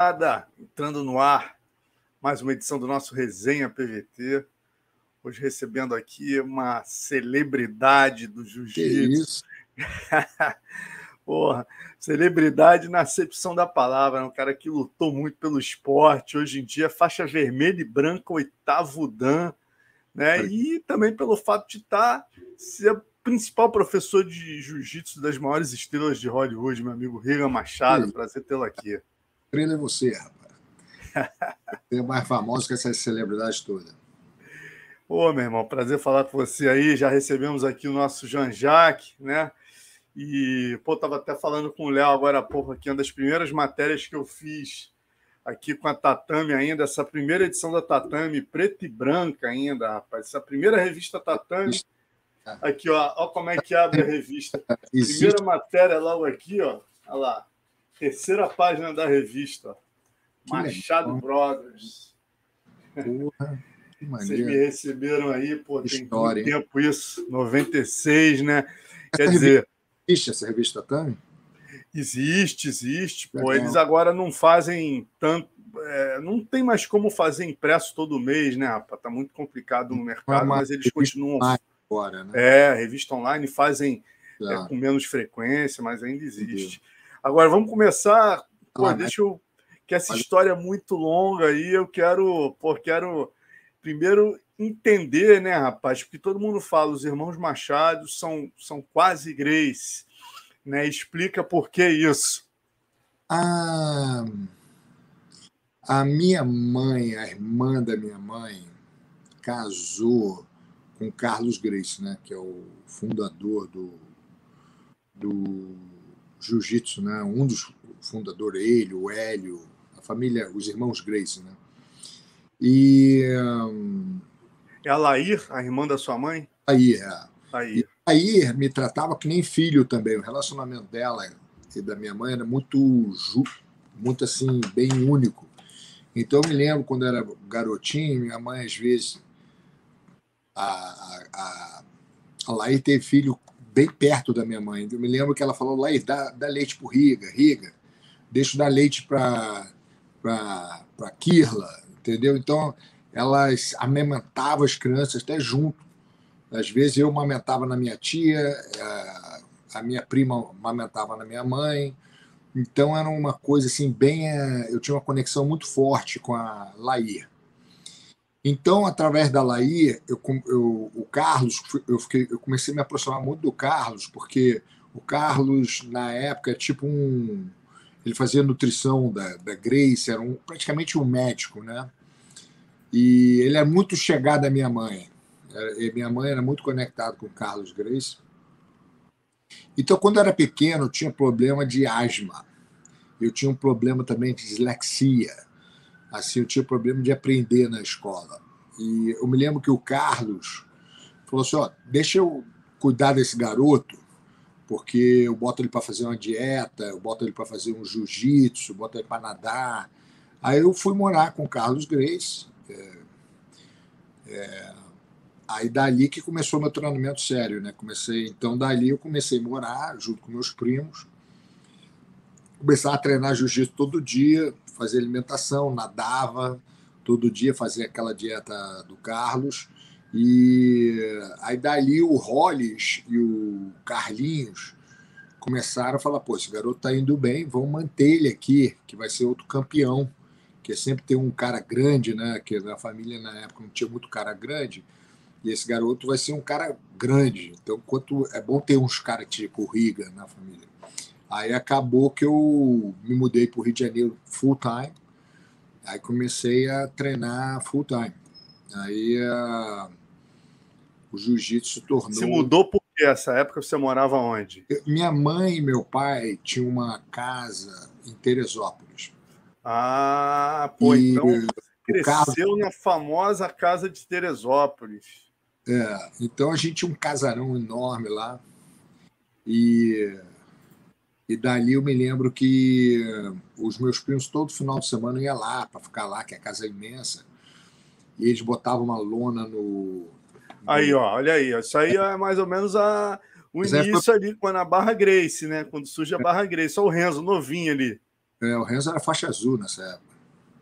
Nada, entrando no ar, mais uma edição do nosso Resenha PVT. Hoje recebendo aqui uma celebridade do jiu-jitsu. Porra, celebridade na acepção da palavra, um cara que lutou muito pelo esporte, hoje em dia faixa vermelha e branca, oitavo Dan, né? E também pelo fato de estar tá, ser principal professor de jiu-jitsu das maiores estrelas de Hollywood, meu amigo Riga Machado. Prazer tê-lo aqui. Estrela é você, rapaz. Você é mais famoso que essas celebridades todas. Ô, meu irmão, prazer falar com você aí. Já recebemos aqui o nosso Jean-Jacques, né? E, pô, tava até falando com o Léo agora há pouco aqui, uma das primeiras matérias que eu fiz aqui com a Tatame ainda, essa primeira edição da Tatame, preta e branca ainda, rapaz. Essa primeira revista Tatame. Aqui, ó, ó como é que abre a revista. Primeira matéria logo aqui, ó. Olha lá. Terceira página da revista. Machado Brothers. Porra, Vocês me receberam aí, pô, tem História, muito tempo isso, 96, né? Quer essa dizer. Existe essa revista Tatame? Existe, existe. Pô, eles agora não fazem tanto. É, não tem mais como fazer impresso todo mês, né, rapaz? Tá muito complicado no mercado, mas eles continuam. Agora, né? É, revista online fazem é, com menos frequência, mas ainda existe. Agora, vamos começar. Pô, ah, deixa eu. Que essa história é muito longa aí, eu quero. Pô, quero primeiro entender, né, rapaz? Porque todo mundo fala, os irmãos Machado são, são quase Grace. Né? Explica por que isso. A, a minha mãe, a irmã da minha mãe, casou com Carlos Grace, né? que é o fundador do, do jiu-jitsu, né? um dos fundadores, ele, o Hélio, a família, os irmãos Grace. Né? E. Um... É a Lair, a irmã da sua mãe? Lair, é. Lair aí me tratava que nem filho também. O relacionamento dela e da minha mãe era muito, muito assim, bem único. Então eu me lembro quando era garotinho, minha mãe às vezes a, a, a, a Laí teve filho bem perto da minha mãe. Eu me lembro que ela falou, Laí, dá, dá leite pro Riga, Riga, deixa eu dar leite para para Kirla, entendeu? Então elas amamentavam as crianças até junto às vezes eu amamentava na minha tia, eh, a minha prima amamentava na minha mãe. Então era uma coisa assim, bem. Eh, eu tinha uma conexão muito forte com a Lair. Então, através da Lair, eu, eu, o Carlos, eu, fiquei, eu comecei a me aproximar muito do Carlos, porque o Carlos, na época, é tipo um. Ele fazia nutrição da, da Grace, era um, praticamente um médico, né? E ele é muito chegado à minha mãe. E minha mãe era muito conectada com o Carlos Grace. Então, quando eu era pequeno, eu tinha problema de asma. Eu tinha um problema também de dislexia. Assim, eu tinha problema de aprender na escola. E eu me lembro que o Carlos falou assim: ó, deixa eu cuidar desse garoto, porque eu boto ele para fazer uma dieta, eu boto ele para fazer um jiu-jitsu, boto ele para nadar. Aí eu fui morar com o Carlos Grace. É, é, Aí dali que começou meu treinamento sério, né? Comecei, então dali eu comecei a morar junto com meus primos. Começar a treinar jiu-jitsu todo dia, fazer alimentação, nadava todo dia, fazia aquela dieta do Carlos. E aí dali o Hollis e o Carlinhos começaram a falar, pô, esse garoto tá indo bem, vamos manter ele aqui, que vai ser outro campeão, que sempre tem um cara grande, né? Que na família na época não tinha muito cara grande e esse garoto vai ser um cara grande. Então, quanto é bom ter uns caras tipo o Riga na família. Aí acabou que eu me mudei para o Rio de Janeiro full time. Aí comecei a treinar full time. Aí uh, o jiu-jitsu se tornou. Se mudou por quê? Essa época você morava onde? Minha mãe e meu pai tinham uma casa em Teresópolis. Ah, pô, e então cresceu caso... na famosa casa de Teresópolis. É, então a gente tinha um casarão enorme lá. E, e dali eu me lembro que os meus primos todo final de semana iam lá para ficar lá, que a casa é imensa. E eles botavam uma lona no. Aí, ó, olha aí. Isso aí é mais ou menos a, o Mas é início é... ali, quando a Barra Grace, né? Quando surge a Barra Grace. Olha o Renzo, novinho ali. É, o Renzo era faixa azul nessa época.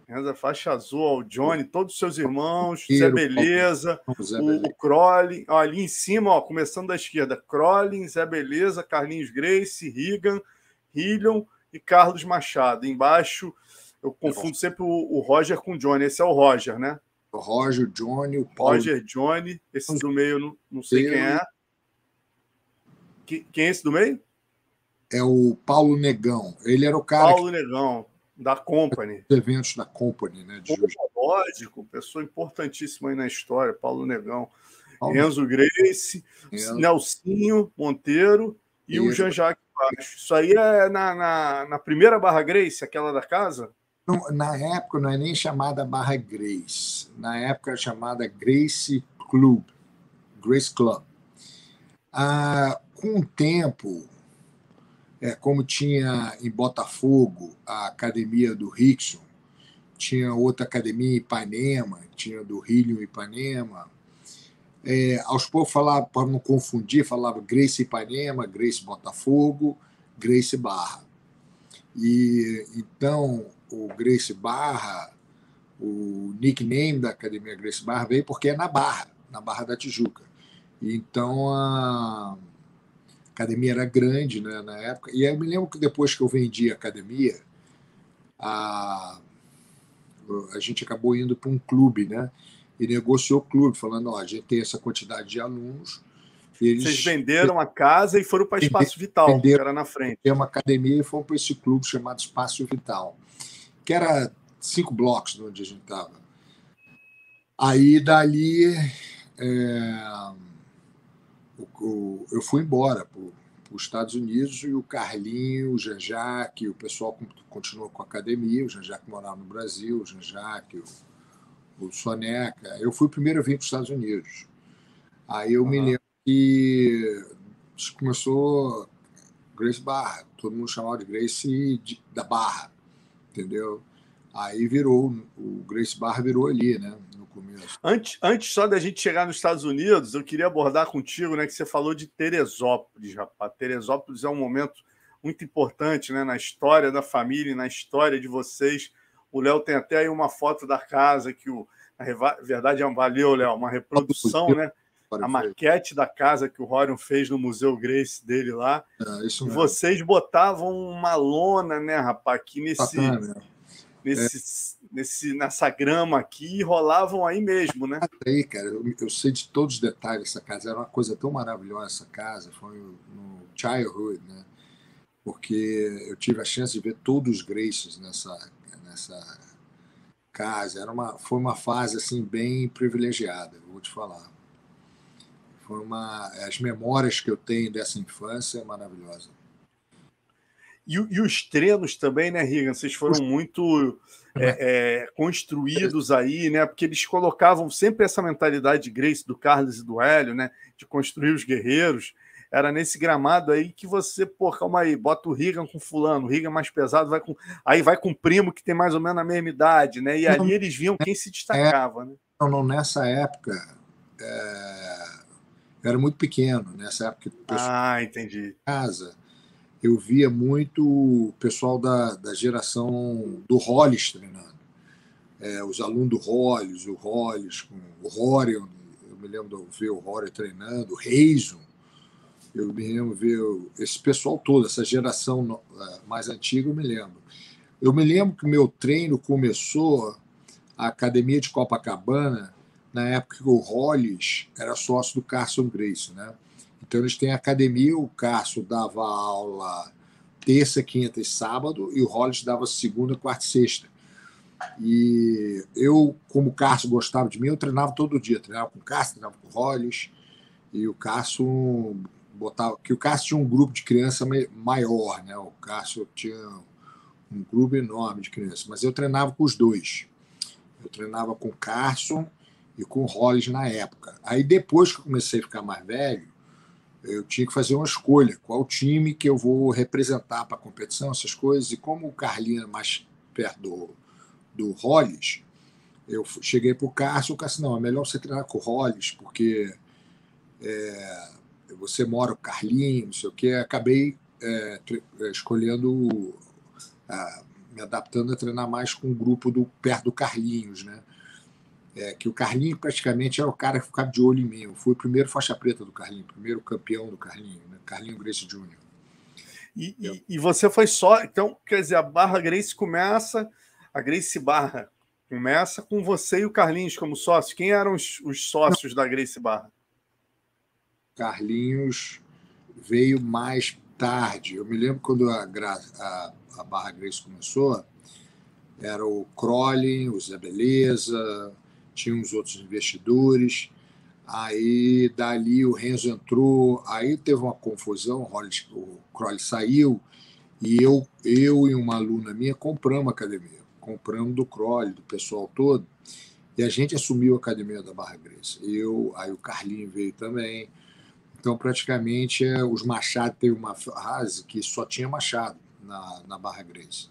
Renzo faixa azul, o Johnny, todos os seus irmãos, Zé Beleza, Zé o, o Crowley, ó, ali em cima, ó, começando da esquerda, Crowley, Zé Beleza, Carlinhos Grace, Regan, Hillion e Carlos Machado. Embaixo, eu confundo sempre o, o, Roger com o Johnny. Esse é o Roger, né? O Roger, Johnny, o Paulo. Roger, Johnny. Esse do meio, não, não sei quem é. Quem é esse do meio? É o Paulo Negão. Ele era o cara. Paulo que... Negão, da Company. Os eventos da Company, né? De lógico, pessoa importantíssima aí na história, Paulo Negão. Paulo... Enzo Grace, Enzo. Nelsinho Monteiro e Enzo. o Jean-Jacques Baixo. Isso aí é na, na, na, primeira Barra Grace, aquela da casa? Não, na época não é nem chamada Barra Grace. Na época era chamada Grace Club. Grace Club. Ah, com o tempo, é, como tinha em Botafogo a academia do Rickson, tinha outra academia em Ipanema, tinha do Rio Ipanema. É, aos poucos falava, para não confundir, falava Grace Ipanema, Grace Botafogo, Grace Barra. E então o Grace Barra, o nickname da academia Grace Barra veio porque é na Barra, na Barra da Tijuca. Então a academia era grande né, na época. E eu me lembro que depois que eu vendi a academia, a, a gente acabou indo para um clube, né? E negociou o clube, falando: ó, a gente tem essa quantidade de alunos. Eles... Vocês venderam a casa e foram para Espaço Vital, venderam, que era na frente. Tem uma academia e fomos para esse clube chamado Espaço Vital, que era cinco blocos de onde a gente estava. Aí dali. É o, eu fui embora para os Estados Unidos e o Carlinho, o Jean-Jacques, o pessoal continuou com a academia, o Jean-Jacques morava no Brasil, o Jean-Jacques, o, o Soneca. Eu fui primeiro a vir para os Estados Unidos. Aí eu uhum. me lembro que começou Grace Barra, todo mundo chamava de Grace de, da Barra, entendeu? Aí virou, o Grace Barra virou ali, né? começo. Antes, antes só da gente chegar nos Estados Unidos, eu queria abordar contigo, né, que você falou de Teresópolis, rapaz. Teresópolis é um momento muito importante, né, na história da família, na história de vocês. O Léo tem até aí uma foto da casa que o na verdade é um valeu, Léo, uma reprodução, né? A maquete da casa que o Rorion fez no Museu Grace dele lá. É, e vocês botavam uma lona, né, rapaz, aqui nesse, nesse, é. nesse, nessa grama aqui e rolavam aí mesmo, né? Aí, cara, eu, eu, sei de todos os detalhes dessa casa. Era uma coisa tão maravilhosa essa casa. Foi no childhood, né? Porque eu tive a chance de ver todos os Graces nessa, nessa casa. Era uma, foi uma fase assim bem privilegiada, vou te falar. Foi uma, as memórias que eu tenho dessa infância é maravilhosa. E, e, os treinos também, né, Rigan? Vocês foram muito é, é, construídos aí, né? Porque eles colocavam sempre essa mentalidade de Grace, do Carlos e do Hélio, né? De construir os guerreiros. Era nesse gramado aí que você, pô, calma aí, bota o Rigan com fulano, o Rigan mais pesado, vai com. Aí vai com o primo que tem mais ou menos a mesma idade, né? E ali eles viam quem se destacava, né? Não, não, nessa época. É... era muito pequeno, nessa época. Ah, entendi. Casa eu via muito o pessoal da, da geração do Hollis treinando. É, os alunos do Hollis, o Hollis, com o Rorion, eu me lembro de ver o Rorion treinando, o Reison, eu me lembro ver esse pessoal todo, essa geração é, mais antiga, eu me lembro. Eu me lembro que o meu treino começou a academia de Copacabana, na época que o Hollis era sócio do Carson Grace, né? Então eles têm academia, o Cássio dava aula terça, quinta e sábado, e o Hollis dava segunda, quarta e sexta. E eu, como o Cássio gostava de mim, eu treinava todo dia. Treinava com o Cássio, treinava com o Hollis, e o Cássio botava. que o Cássio tinha um grupo de criança maior, né? O Cássio tinha um grupo enorme de crianças, mas eu treinava com os dois. Eu treinava com o Cássio e com o Hollis na época. Aí depois que eu comecei a ficar mais velho, eu tinha que fazer uma escolha, qual time que eu vou representar para a competição, essas coisas. E como o Carlinho é mais perto do, do Hollis, eu cheguei para o Cássio, o Cássio, não, é melhor você treinar com o Hollis, porque é, você mora o Carlinho, não sei o quê. Acabei é, é escolhendo me adaptando a treinar mais com o grupo do perto do Carlinhos, né? É, que o Carlinhos praticamente era o cara que ficava de olho em mim. Eu fui o primeiro faixa preta do Carlinhos, primeiro campeão do Carlinhos, né? Carlinhos Grace Jr. E, e, e, você foi só. Então, quer dizer, a Barra Grace começa, a Grace Barra começa com você e o Carlinhos como sócios. Quem eram os, os sócios Não. da Grace Barra? Carlinhos veio mais tarde. Eu me lembro quando a, a, a Barra Grace começou, era o Crolling, o Zé Beleza, tinha uns outros investidores. Aí dali o Renzo entrou, aí teve uma confusão, o Crowley saiu e eu, eu e uma aluna minha compramos a academia, compramos do Crowley, do pessoal todo, e a gente assumiu a academia da Barra Grace. Eu, aí o Carlinho veio também. Então, praticamente, é, os Machado teve uma fase que só tinha Machado na, na Barra Grace.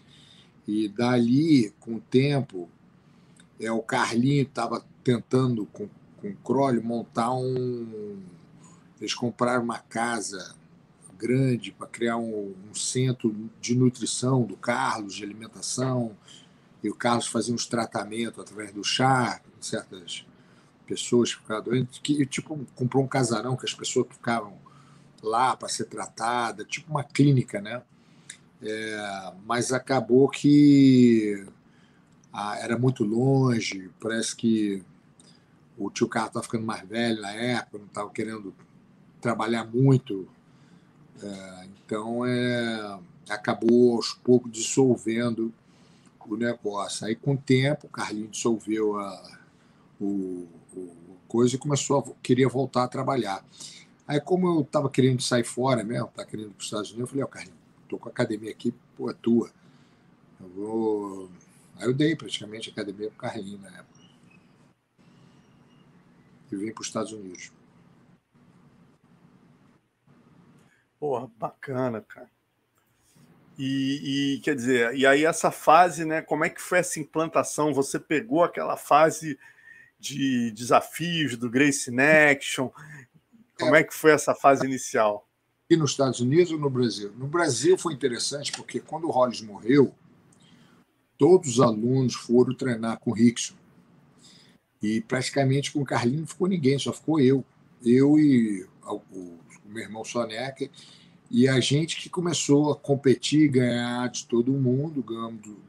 E dali, com o tempo, é, o Carlinho estava tentando, com com o Crowley montar um. Eles compraram uma casa grande para criar um, um, centro de nutrição do Carlos, de alimentação. E o Carlos fazia uns tratamentos através do chá, certas pessoas que ficavam doentes, que tipo comprou um casarão que as pessoas ficavam lá para ser tratada, tipo uma clínica, né? É, mas acabou que ah, era muito longe, parece que o tio Carlos estava ficando mais velho na época, não estava querendo trabalhar muito. É, então, é, acabou aos poucos dissolvendo o negócio. Aí, com o tempo, o Carlinhos dissolveu a, o coisa e começou a queria voltar a trabalhar. Aí, como eu estava querendo sair fora mesmo, estava querendo ir para os Estados Unidos, eu falei, ó, oh, Carlinhos, estou com a academia aqui, pô, é tua. Eu vou... Aí eu dei praticamente a academia para o Carlinhos na época e vim para os Estados Unidos. Porra, bacana, cara. E, e, quer dizer, e aí essa fase, né? Como é que foi essa implantação? Você pegou aquela fase de desafios do Grace Action? Como é. é que foi essa fase inicial? E nos Estados Unidos ou no Brasil? No Brasil foi interessante porque quando o Hollis morreu, todos os alunos foram treinar com o Rickson. E praticamente com o Carlinho não ficou ninguém, só ficou eu. Eu e o, o meu irmão Soneca. E a gente que começou a competir, ganhar de todo mundo,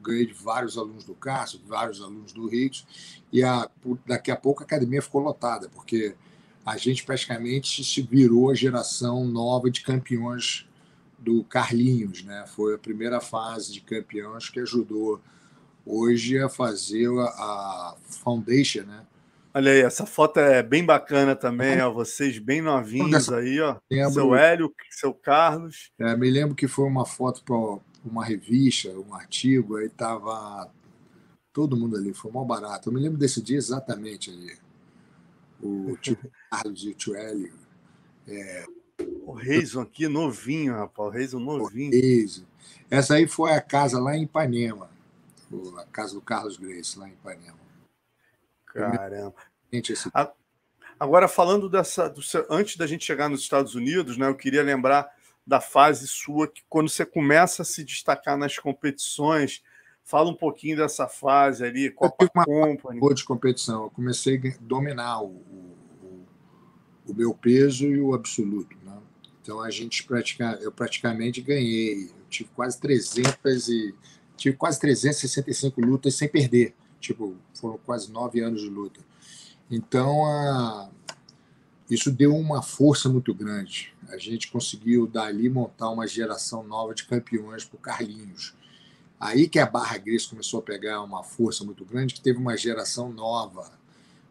ganhei de vários alunos do Cássio, vários alunos do Rios, e a, daqui a pouco a academia ficou lotada, porque a gente praticamente se virou a geração nova de campeões do Carlinhos, né? Foi a primeira fase de campeões que ajudou hoje a fazer a, a Foundation, né? Olha aí, essa foto é bem bacana também, ó, vocês bem novinhos aí, ó. Lembro, seu Hélio, seu Carlos. É, me lembro que foi uma foto para uma revista, um artigo, aí tava todo mundo ali, foi mal barato. Eu me lembro desse dia exatamente ali. O tio Carlos e o tio Hélio. É, o Reison aqui novinho, rapaz, o Reison novinho. O Essa aí foi a casa lá em Ipanema a casa do Carlos Grace, lá em Ipanema. Caramba. Esse... Agora, falando dessa. Seu, antes da gente chegar nos Estados Unidos, né, eu queria lembrar da fase sua, que quando você começa a se destacar nas competições, fala um pouquinho dessa fase ali, Copa eu Company. Boa de competição. Eu comecei a dominar o, o, o meu peso e o absoluto. Né? Então, a gente pratica, eu praticamente ganhei. Eu tive quase 300 e tive quase 365 lutas sem perder. Tipo, foram quase nove anos de luta. Então, a... isso deu uma força muito grande. A gente conseguiu, dali, montar uma geração nova de campeões para o Carlinhos. Aí que a Barra Grace começou a pegar uma força muito grande, que teve uma geração nova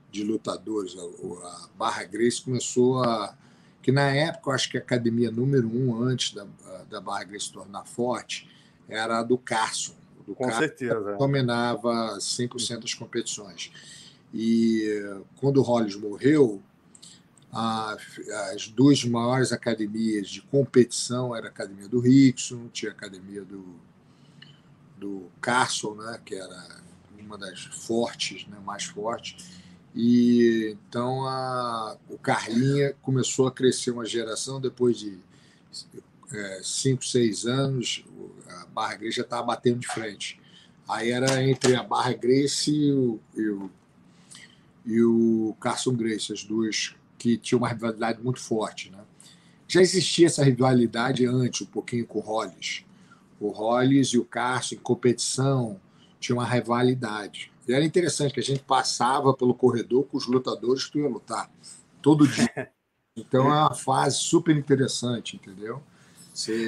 de lutadores. A Barra Grace começou a. Que na época, eu acho que a academia número um, antes da, da Barra Grace se tornar forte, era a do Carson. Do Com certeza. Dominava 100% das competições. E quando o Hollis morreu, as duas maiores academias de competição era a academia do Rickson, tinha a academia do, do Carson, né, que era uma das fortes, né, mais fortes. E então a, o Carlinha começou a crescer uma geração depois de é, cinco, seis anos, a Barra Igreja estava batendo de frente. Aí era entre a Barra Grace e o, e o, e o Carson Grace, as duas que tinham uma rivalidade muito forte. Né? Já existia essa rivalidade antes, um pouquinho com o Hollis. O Hollis e o Carson, em competição, tinham uma rivalidade. E era interessante que a gente passava pelo corredor com os lutadores que ia lutar todo dia. Então é uma fase super interessante, entendeu?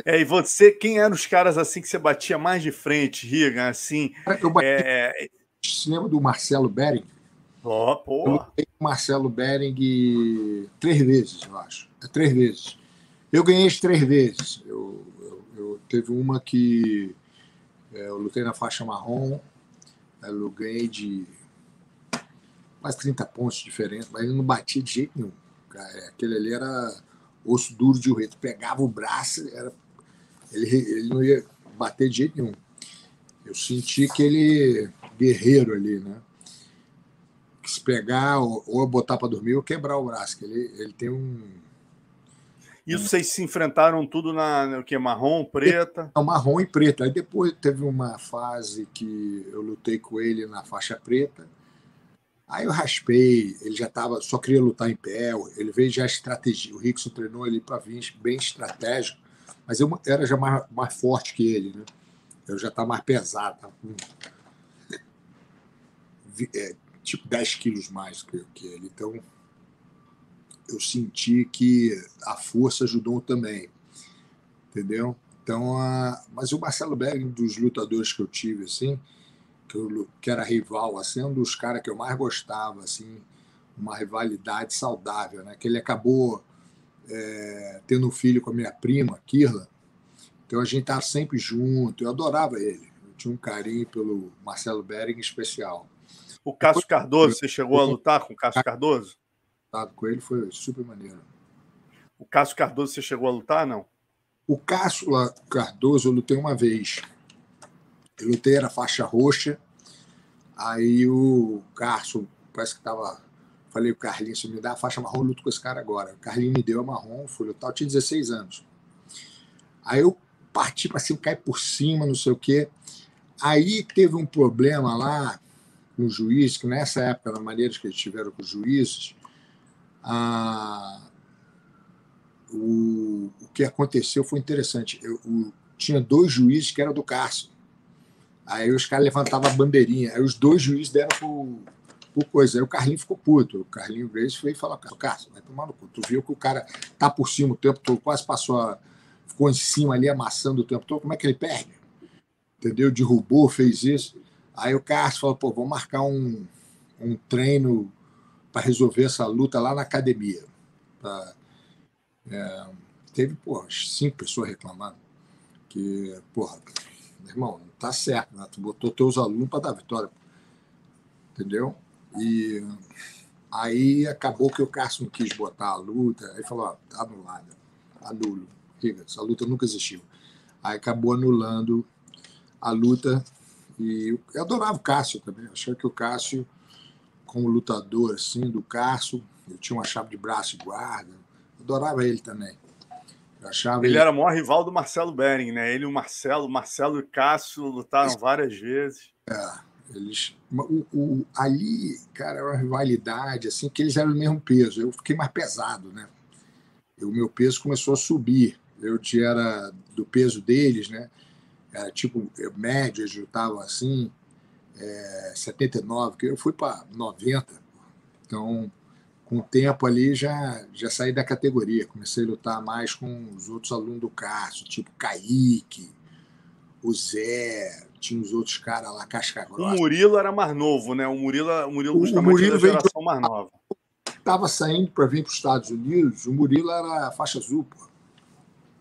É, e você, quem eram os caras assim que você batia mais de frente, Riga, assim? Eu bati, é... Lembra do Marcelo Bering? Ó, oh, pô. Eu Marcelo Bering três vezes, eu acho. É, três vezes. Eu ganhei as três vezes. Eu, eu, eu teve uma que é, eu lutei na faixa marrom, eu ganhei de quase 30 pontos diferentes, mas eu não bati de jeito nenhum. Cara, aquele ali era osso duro de urreto. Pegava o braço, era, ele, ele não ia bater de jeito nenhum. Eu senti que ele, guerreiro ali, né? Que se pegar ou, ou botar para dormir ou quebrar o braço, que ele, ele tem um. Isso vocês se enfrentaram tudo na o que marrom, preta? Não, marrom e preta. Aí depois teve uma fase que eu lutei com ele na faixa preta Aí eu raspei, ele já estava, só queria lutar em pé, ele veio já estratégia, o Rickson treinou ele para vir bem estratégico, mas eu era já mais, mais forte que ele, né? Eu já estava mais pesado, tava com, é, tipo 10 quilos mais que, que ele. Então eu senti que a força ajudou também, entendeu? Então, a, mas o Marcelo Berg, dos lutadores que eu tive, assim, que, eu, que era rival, assim, um dos caras que eu mais gostava, assim, uma rivalidade saudável, né? Que ele acabou é, tendo um filho com a minha prima, Kirla. Então a gente estava sempre junto. Eu adorava ele. Eu tinha um carinho pelo Marcelo Bering especial. O Cássio Cardoso, você chegou a lutar com o Cássio Cardoso? Lutado com ele foi super maneiro. O Cássio Cardoso, você chegou a lutar, não? O Cássio Cardoso eu lutei uma vez. Eu lutei, era faixa roxa. Aí o Carson, parece que tava. Falei o Carlinhos, me dá a faixa marrom, eu luto com esse cara agora. O Carlinhos me deu a marrom, fui lutar, eu tinha 16 anos. Aí eu parti para cima, cair por cima, não sei o quê. Aí teve um problema lá com o juiz, que nessa época, na maneira que eles tiveram com os juízes, a, o, o que aconteceu foi interessante. Eu, o, tinha dois juízes que eram do Carson. Aí os caras levantavam a bandeirinha. Aí os dois juízes deram por, por coisa. Aí o Carlinho ficou puto. O Carlinho Grace foi falou: Carlos, vai tomar no cu. Tu viu que o cara tá por cima o tempo todo, quase passou, a, ficou em cima ali amassando o tempo todo. Como é que ele perde? Entendeu? Derrubou, fez isso. Aí o Carlos falou: pô, vamos marcar um, um treino para resolver essa luta lá na academia. Pra, é, teve, pô, cinco pessoas reclamando. Que, porra, irmão, tá certo, né? tu botou teus alunos para dar vitória. Entendeu? E aí acabou que o Cássio não quis botar a luta, aí falou, ó, tá anulada, anulo. Essa luta nunca existiu. Aí acabou anulando a luta e eu adorava o Cássio também. Achei que o Cássio, como lutador assim, do Cássio, eu tinha uma chave de braço e guarda. Adorava ele também. Achava ele, ele era o maior rival do Marcelo Bering, né? Ele e o Marcelo, Marcelo e Cássio lutaram várias vezes. É, eles. O, o, ali, cara, era uma rivalidade, assim, que eles eram do mesmo peso. Eu fiquei mais pesado, né? E o meu peso começou a subir. Eu era do peso deles, né? Era tipo eu, médio, eu estava assim, é, 79, que eu fui para 90. Então, com o tempo ali já, já saí da categoria, comecei a lutar mais com os outros alunos do Cássio, tipo Kaique, o Zé, tinha os outros caras lá, casca grossa. O Murilo era mais novo, né? O Murilo, o Murilo o Murilo da geração veio, mais nova. Estava saindo para vir para os Estados Unidos, o Murilo era faixa azul, pô.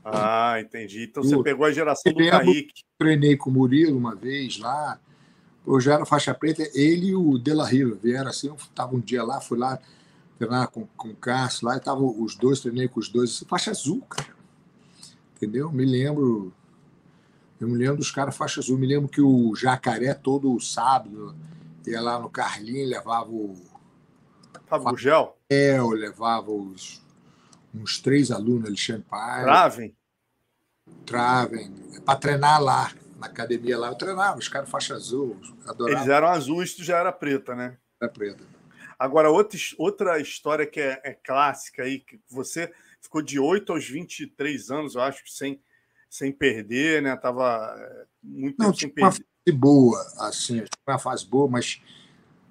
Ah, entendi. Então você pegou a geração do Kaique. Treinei com o Murilo uma vez lá, eu já era faixa preta, ele e o De La Riva vieram assim, eu estava um dia lá, fui lá, treinar com, com o Cássio lá, e tava os dois, treinei com os dois, faixa azul, cara. Entendeu? Me lembro. Eu me lembro dos caras faixa azul. Me lembro que o jacaré todo sábado ia lá no Carlinho, levava o. Levava o gel? É, eu levava os, uns três alunos, Alexandre Pai. Travem? Travem. É para treinar lá. na academia lá, eu treinava, os caras faixa azul, adoravam. Eles eram azuis, tu já era preta, né? Era preta. Agora, outra, outra história que é, é clássica aí, que você ficou de 8 aos 23 anos, eu acho, sem, sem perder, né? Tava é, muito Não, tempo. Uma fase boa, assim, uma fase boa, mas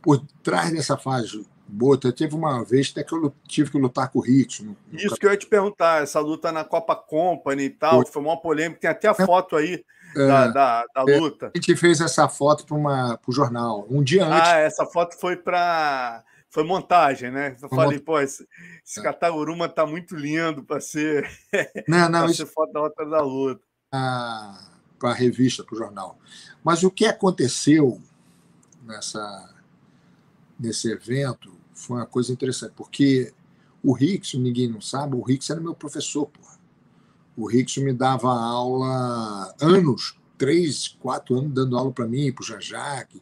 por trás dessa fase boa, teve uma vez até que eu tive que lutar com o Rickson. Isso que eu ia te perguntar, essa luta na Copa Company e tal, foi, foi uma polêmica, tem até a foto aí é, da, da, da, é, luta. A gente fez essa foto para o jornal, um dia antes. Ah, essa foto foi para foi montagem, né? Eu falei, pô, esse, esse Cataguruma tá muito lindo para ser, não, não, isso... ser foto da outra da luta. Para a revista, para o jornal. Mas o que aconteceu nessa, nesse evento foi uma coisa interessante, porque o Rickson, ninguém não sabe, o Rickson era meu professor, porra. O Rickson me dava aula anos, três, quatro anos, dando aula para mim, para o Jean-Jacques,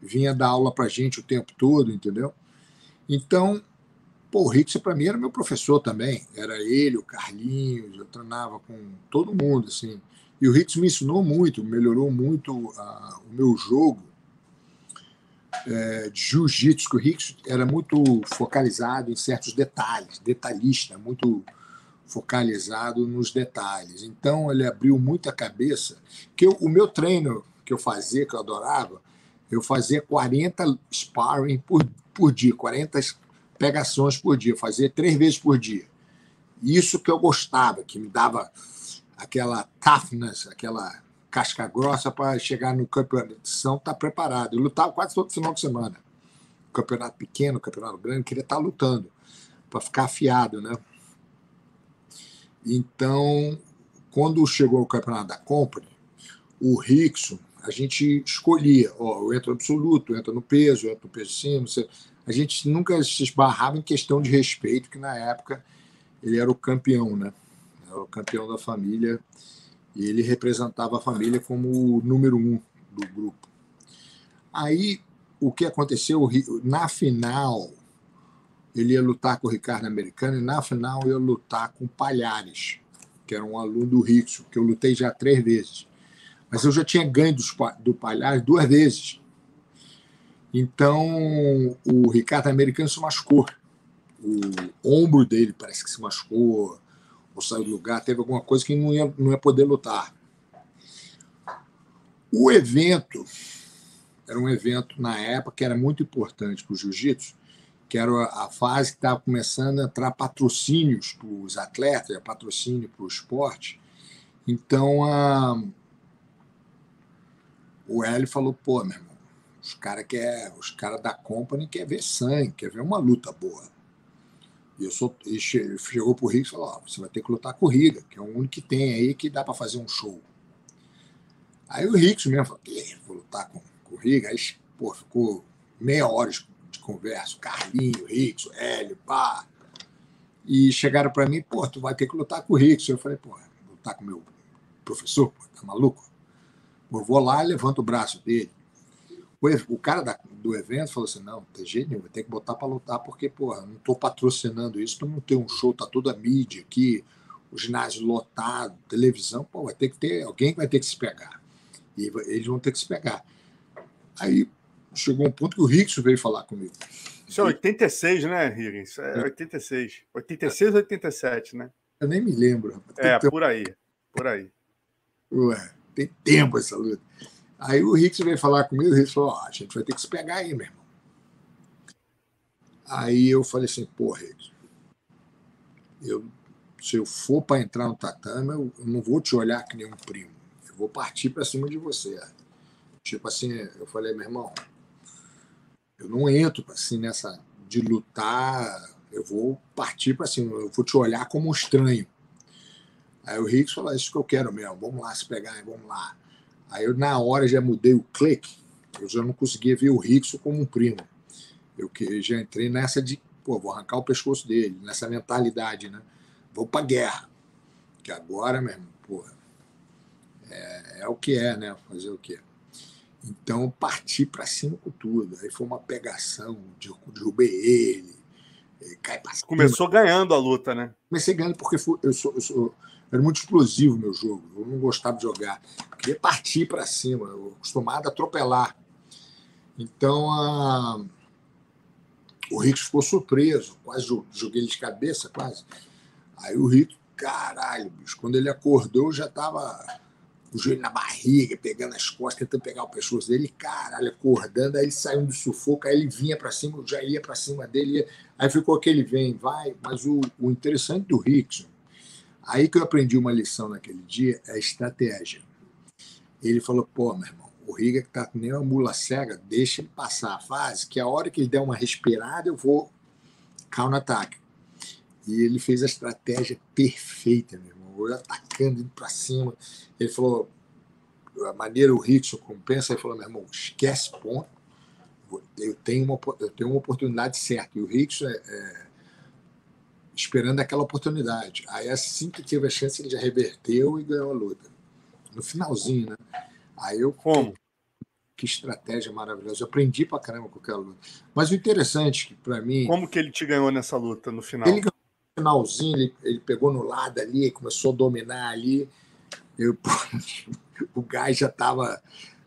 vinha dar aula para gente o tempo todo, entendeu? Então, pô, o Rickson para mim era meu professor também. Era ele, o Carlinhos, eu treinava com todo mundo, assim. E o Rickson me ensinou muito, melhorou muito uh, o meu jogo é, de jiu-jitsu, que o Rickson era muito focalizado em certos detalhes, detalhista, muito focalizado nos detalhes. Então, ele abriu muita cabeça. que eu, O meu treino que eu fazia, que eu adorava, eu fazia 40 sparring por, por dia, 40 pegações por dia, fazia três vezes por dia. Isso que eu gostava, que me dava aquela toughness, aquela casca grossa para chegar no campeonato. São tá preparado. Eu lutava quase todo final de semana. Campeonato pequeno, campeonato grande, queria estar tá lutando para ficar afiado, né? Então, quando chegou o campeonato da Company, o Rickson a gente escolhia, ó, eu entro no absoluto, eu entro no peso, eu entro no peso de cima. Você... A gente nunca se esbarrava em questão de respeito, que na época ele era o campeão, né? Era o campeão da família e ele representava a família como o número um do grupo. Aí, o que aconteceu? Na final, ele ia lutar com o Ricardo Americano e na final ia lutar com o Palhares, que era um aluno do Rickson, que eu lutei já três vezes. Mas eu já tinha ganho do, do Palhares duas vezes. Então, o Ricardo Americano se machucou. O ombro dele parece que se machucou, ou saiu do lugar, teve alguma coisa que não ia, não ia poder lutar. O evento era um evento, na época, que era muito importante para o jiu-jitsu, que era a fase que estava começando a entrar patrocínios para os atletas, patrocínio para o esporte. Então, a o Hélio falou, pô, meu irmão, os caras quer, os cara da Company quer ver sangue, quer ver uma luta boa. E eu sou, e chegou pro Rick e falou, ó, você vai ter que lutar com o Riga, que é o único que tem aí que dá para fazer um show. Aí o Rick mesmo falou, vou lutar com, com o Riga. Aí, pô, ficou meia hora de conversa, Carlinho, Rickson, Hélio, pá. E chegaram para mim, pô, tu vai ter que lutar com o Rickson. Eu falei, pô, lutar com o meu professor, pô, tá maluco? Eu vou lá e levanto o braço dele. O cara da, do evento falou assim: não, tem jeito nenhum, vai ter que botar para lutar, porque, porra, não estou patrocinando isso, não tem um show, tá toda a mídia aqui, o ginásio lotado, televisão, pô, vai ter que ter, alguém vai ter que se pegar. E eles vão ter que se pegar. Aí chegou um ponto que o Rickson veio falar comigo. Isso é 86, né, Higgins? É 86. 86 ou 87, né? Eu nem me lembro. É, por aí. Por aí. Ué tem tempo essa luta. Aí o Rickson veio falar comigo, o Rickson falou: oh, a gente vai ter que se pegar aí, meu irmão. Aí eu falei assim: pô, Rickson, eu, se eu for para entrar no tatame, eu, eu, não vou te olhar que nem um primo. Eu vou partir para cima de você. Tipo assim, eu falei: meu irmão, eu não entro assim nessa de lutar, eu vou partir para cima, eu vou te olhar como um estranho. Aí o Rickson falou, é isso que eu quero mesmo, vamos lá se pegar, vamos lá. Aí eu, na hora, já mudei o clique, eu já não conseguia ver o Rickson como um primo. Eu que já entrei nessa de, pô, vou arrancar o pescoço dele, nessa mentalidade, né? Vou pra guerra. Que agora, mesmo, pô, é, é o que é, né? Fazer o quê? Então, parti para cima com tudo. Aí foi uma pegação, derrubei ele, cai pra Começou ganhando a luta, né? Comecei ganhando porque fui, eu sou, eu sou era muito explosivo o meu jogo. Eu não gostava de jogar. Eu queria partir para cima. Eu acostumado a atropelar. Então, a... o Rick ficou surpreso. Quase joguei ele de cabeça, quase. Aí o Rick, caralho, bicho. Quando ele acordou, já estava o joelho na barriga, pegando as costas, tentando pegar o pescoço dele, caralho, acordando, aí saiu do sufoco, aí ele vinha para cima, já ia para cima dele, ia... aí ficou aquele vem, vai, mas o, o interessante do Rickson, aí que eu aprendi uma lição naquele dia, é estratégia. Ele falou, pô, meu irmão, o Riga que tá nem uma mula cega, deixa ele passar a fase, que a hora que ele der uma respirada, eu vou counter-ataque. E ele fez a estratégia perfeita, meu irmão. Eu atacando, indo para cima. Ele falou, a maneira o Rickson compensa, ele falou, meu irmão, esquece ponto. Eu tenho uma, eu tenho uma oportunidade certa. E o Rickson é, é, esperando aquela oportunidade. Aí assim que teve a chance, ele já reverteu e ganhou a luta. No finalzinho, né? Aí eu. Como? Que estratégia maravilhosa. Eu aprendi pra caramba com aquela luta. Mas o interessante, que para mim. Como que ele te ganhou nessa luta no final? Ele ganhou no finalzinho, ele, ele pegou no lado ali, começou a dominar ali. Eu, o gás já estava.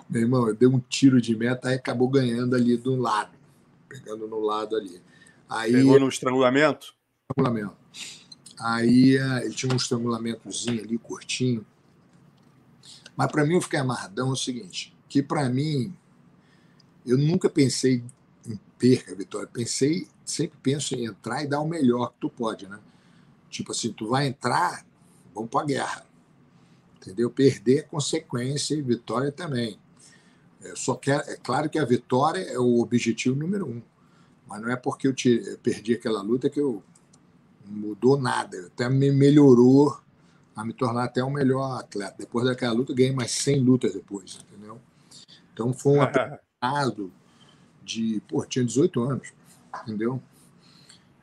Meu irmão, eu dei um tiro de meta e acabou ganhando ali do lado, pegando no lado ali. Aí, Pegou no estrangulamento? Estrangulamento. Aí eh, ele tinha um estrangulamentozinho ali, curtinho. Mas para mim, eu fiquei amarradão é o seguinte: que para mim, eu nunca pensei em perca, Vitória. Pensei, sempre penso em entrar e dar o melhor que tu pode, né? Tipo assim, tu vai entrar, vamos para a guerra entendeu? Perder é consequência e vitória também. Eu só quero, é claro que a vitória é o objetivo número um, mas não é porque eu, te, eu perdi aquela luta que eu mudou nada, até me melhorou a me tornar até um melhor atleta. Depois daquela luta, ganhei mais 100 lutas depois, entendeu? Então foi um aprendizado de, pô, tinha 18 anos, entendeu?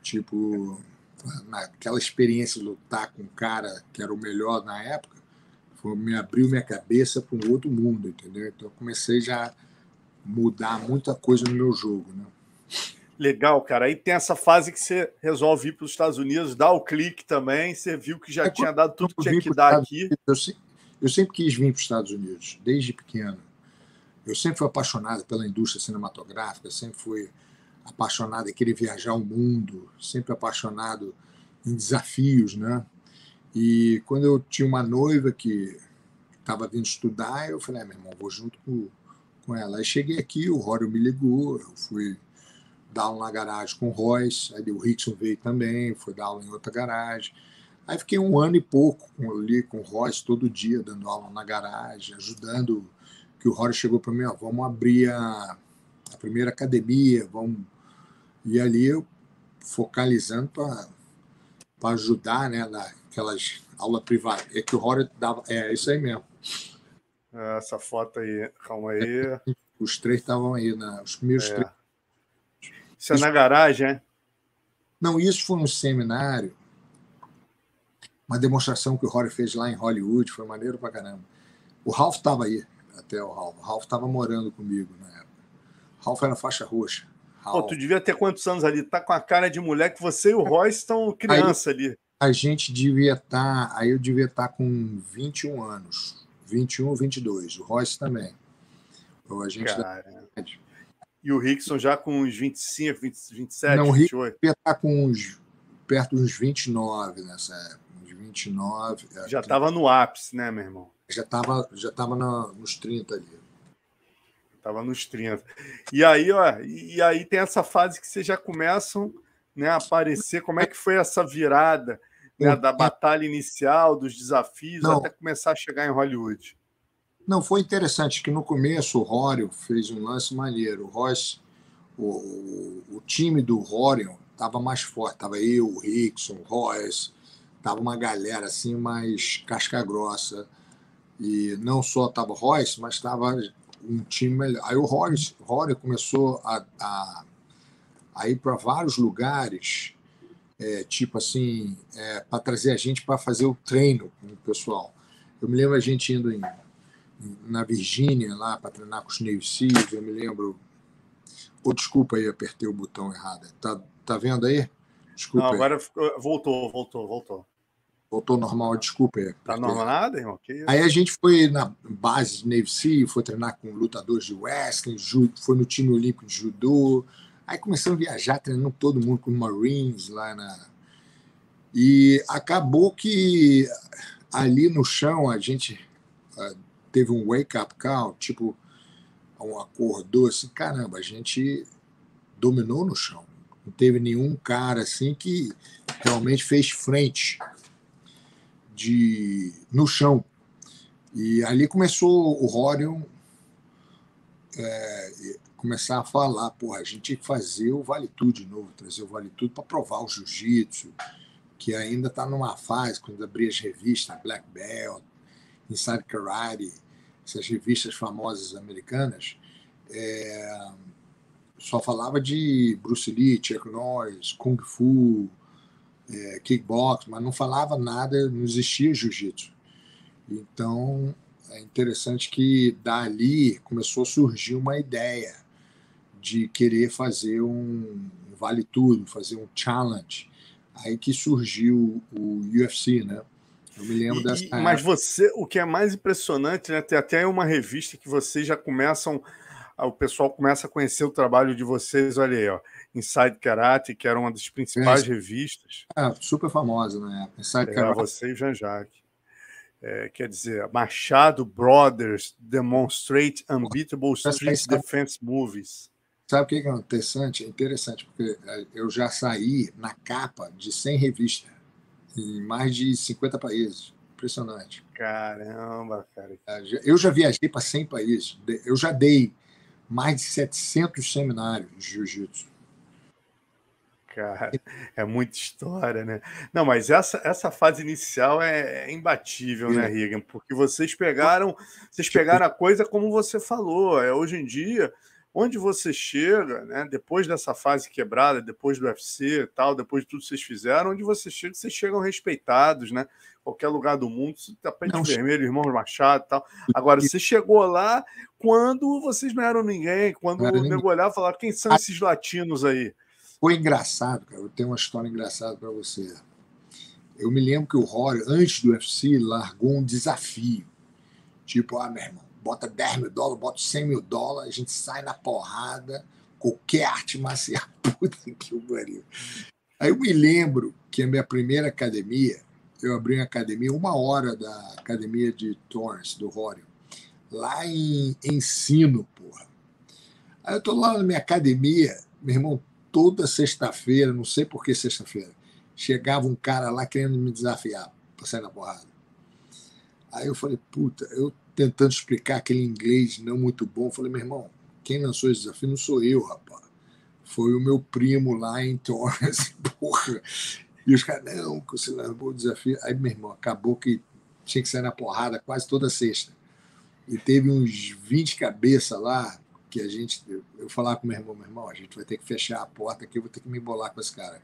Tipo, naquela experiência de lutar com um cara que era o melhor na época, foi, me abriu minha cabeça para um outro mundo, entendeu? Então eu comecei já a mudar muita coisa no meu jogo, né? Legal, cara. Aí tem essa fase que você resolve ir para os Estados Unidos, dá o clique também. Você viu que já é, tinha dado tudo que tinha que dar aqui. Eu, eu sempre quis vir para os Estados Unidos, desde pequeno. Eu sempre fui apaixonado pela indústria cinematográfica, sempre fui apaixonado em querer viajar o mundo, sempre apaixonado em desafios, né? E quando eu tinha uma noiva que estava vindo estudar, eu falei, ah, meu irmão, vou junto com, com ela. Aí cheguei aqui, o Rório me ligou, eu fui aula na garagem com o Royce, aí o Rickson veio também, foi dar aula em outra garagem. Aí fiquei um ano e pouco ali com o Royce, todo dia, dando aula na garagem, ajudando, que o Royce chegou para mim, ó, vamos abrir a, a primeira academia, vamos... E ali eu focalizando para ajudar né, na, aquelas aulas privadas. É que o Rory dava. É isso aí mesmo. É, essa foto aí, calma aí. Os três estavam aí, né? os primeiros é. três. Isso é na garagem, é? Não, isso foi um seminário, uma demonstração que o Rory fez lá em Hollywood, foi maneiro pra caramba. O Ralph estava aí, até o Ralph. O Ralph estava morando comigo na época. O Ralph era faixa roxa. Pô, tu devia ter quantos anos ali? Tá com a cara de mulher que você e o Royce estão criança aí, ali a gente devia estar. Tá, aí eu devia estar tá com 21 anos. 21 ou 22. O Royce também. Então, a gente E o Rickson já com uns 25, 20, 27, Não, 28? o Rickson devia estar tá com uns, perto dos 29 nessa época. Uns 29. É, já estava no ápice, né, meu irmão? Já estava já tava nos 30 ali. Estava nos 30. E aí, ó, e aí tem essa fase que vocês já começam né, a aparecer. Como é que foi essa virada? né, da batalha inicial, dos desafios, não. até começar a chegar em Hollywood? Não, foi interessante que no começo o Horion fez um lance maneiro. O Royce, o, o, o time do Horion estava mais forte. Estava eu, o Rickson, o Royce, estava uma galera assim mais casca grossa. E não só estava o Royce, mas estava um time melhor. Aí o Royce, Horion começou a, a, a ir para vários lugares é, tipo assim, é, para trazer a gente para fazer o treino com o pessoal. Eu me lembro a gente indo em, na Virgínia lá para treinar com os Navy Seals, eu me lembro. Oh, desculpa aí, apertei o botão errado. Tá, tá vendo aí? Desculpa. Não, agora aí. voltou, voltou, voltou. Voltou normal, desculpa. É, tá normal nada, irmão? Aí a gente foi na base de Navy Sea, foi treinar com lutadores de wrestling, foi no time olímpico de judô. Aí começamos a viajar, treinando todo mundo com Marines lá na. E acabou que ali no chão a gente teve um wake-up call, tipo, um acordou assim, caramba, a gente dominou no chão. Não teve nenhum cara assim que realmente fez frente de no chão. E ali começou o Horion é, começar a falar, porra, a gente tinha que fazer o Vale Tudo de novo, trazer o Vale Tudo para provar o jiu-jitsu, que ainda está numa fase, quando abri as revistas, Black Belt, Inside Karate, essas revistas famosas americanas, é, só falava de Bruce Lee, Chuck Norris, Kung Fu, é, kickbox, mas não falava nada, não existia jiu-jitsu. Então, é interessante que dali começou a surgir uma ideia de querer fazer um vale tudo, fazer um challenge. Aí que surgiu o UFC, né? Eu me lembro e, dessa. Mas você, o que é mais impressionante, né? Tem até uma revista que vocês já começam, o pessoal começa a conhecer o trabalho de vocês. Olha aí, ó, Inside Karate, que era uma das principais é, revistas. É, super famosa, né? Inside é, Karate. Você e Jean-Jacques. É, quer dizer, Machado Brothers Demonstrate Unbeatable Street Defense Movies. Sabe o que é interessante? É interessante, porque é, eu já saí na capa de 100 revistas em mais de 50 países. Impressionante. Caramba, cara. É, eu já viajei para 100 países. Eu já dei mais de 700 seminários de jiu-jitsu. Cara, é muita história, né? Não, mas essa, essa fase inicial é, é imbatível, né, Regan? Porque vocês pegaram, vocês pegaram a coisa como você falou. É, hoje em dia, onde você chega, né, depois dessa fase quebrada, depois do UFC e tal, depois de tudo que vocês fizeram, onde você chega, vocês chegam respeitados, né? Qualquer lugar do mundo, tapete não, vermelho, irmão Machado e tal. Agora, você chegou lá quando vocês não eram ninguém, quando o nego olhava e falava, quem são esses latinos aí? Foi engraçado, cara. Eu tenho uma história engraçada para você. Eu me lembro que o Rory, antes do UFC, largou um desafio. Tipo, ah, meu irmão, bota 10 mil dólares, bota 100 mil dólares, a gente sai na porrada, qualquer arte marcial, puta que o pariu. Aí eu me lembro que a minha primeira academia, eu abri uma academia, uma hora da academia de Torrance, do Rory, lá em Ensino, porra. Aí eu tô lá na minha academia, meu irmão, toda sexta-feira, não sei por que sexta-feira, chegava um cara lá querendo me desafiar para sair na porrada. Aí eu falei, puta, eu tentando explicar aquele inglês não muito bom, falei, meu irmão, quem lançou esse desafio não sou eu, rapaz. Foi o meu primo lá em Torres, porra. E os caras, não, você largou o desafio. Aí, meu irmão, acabou que tinha que sair na porrada quase toda sexta. E teve uns 20 cabeças lá, que a gente. Eu falava com meu irmão, meu irmão, a gente vai ter que fechar a porta aqui, eu vou ter que me embolar com esse cara.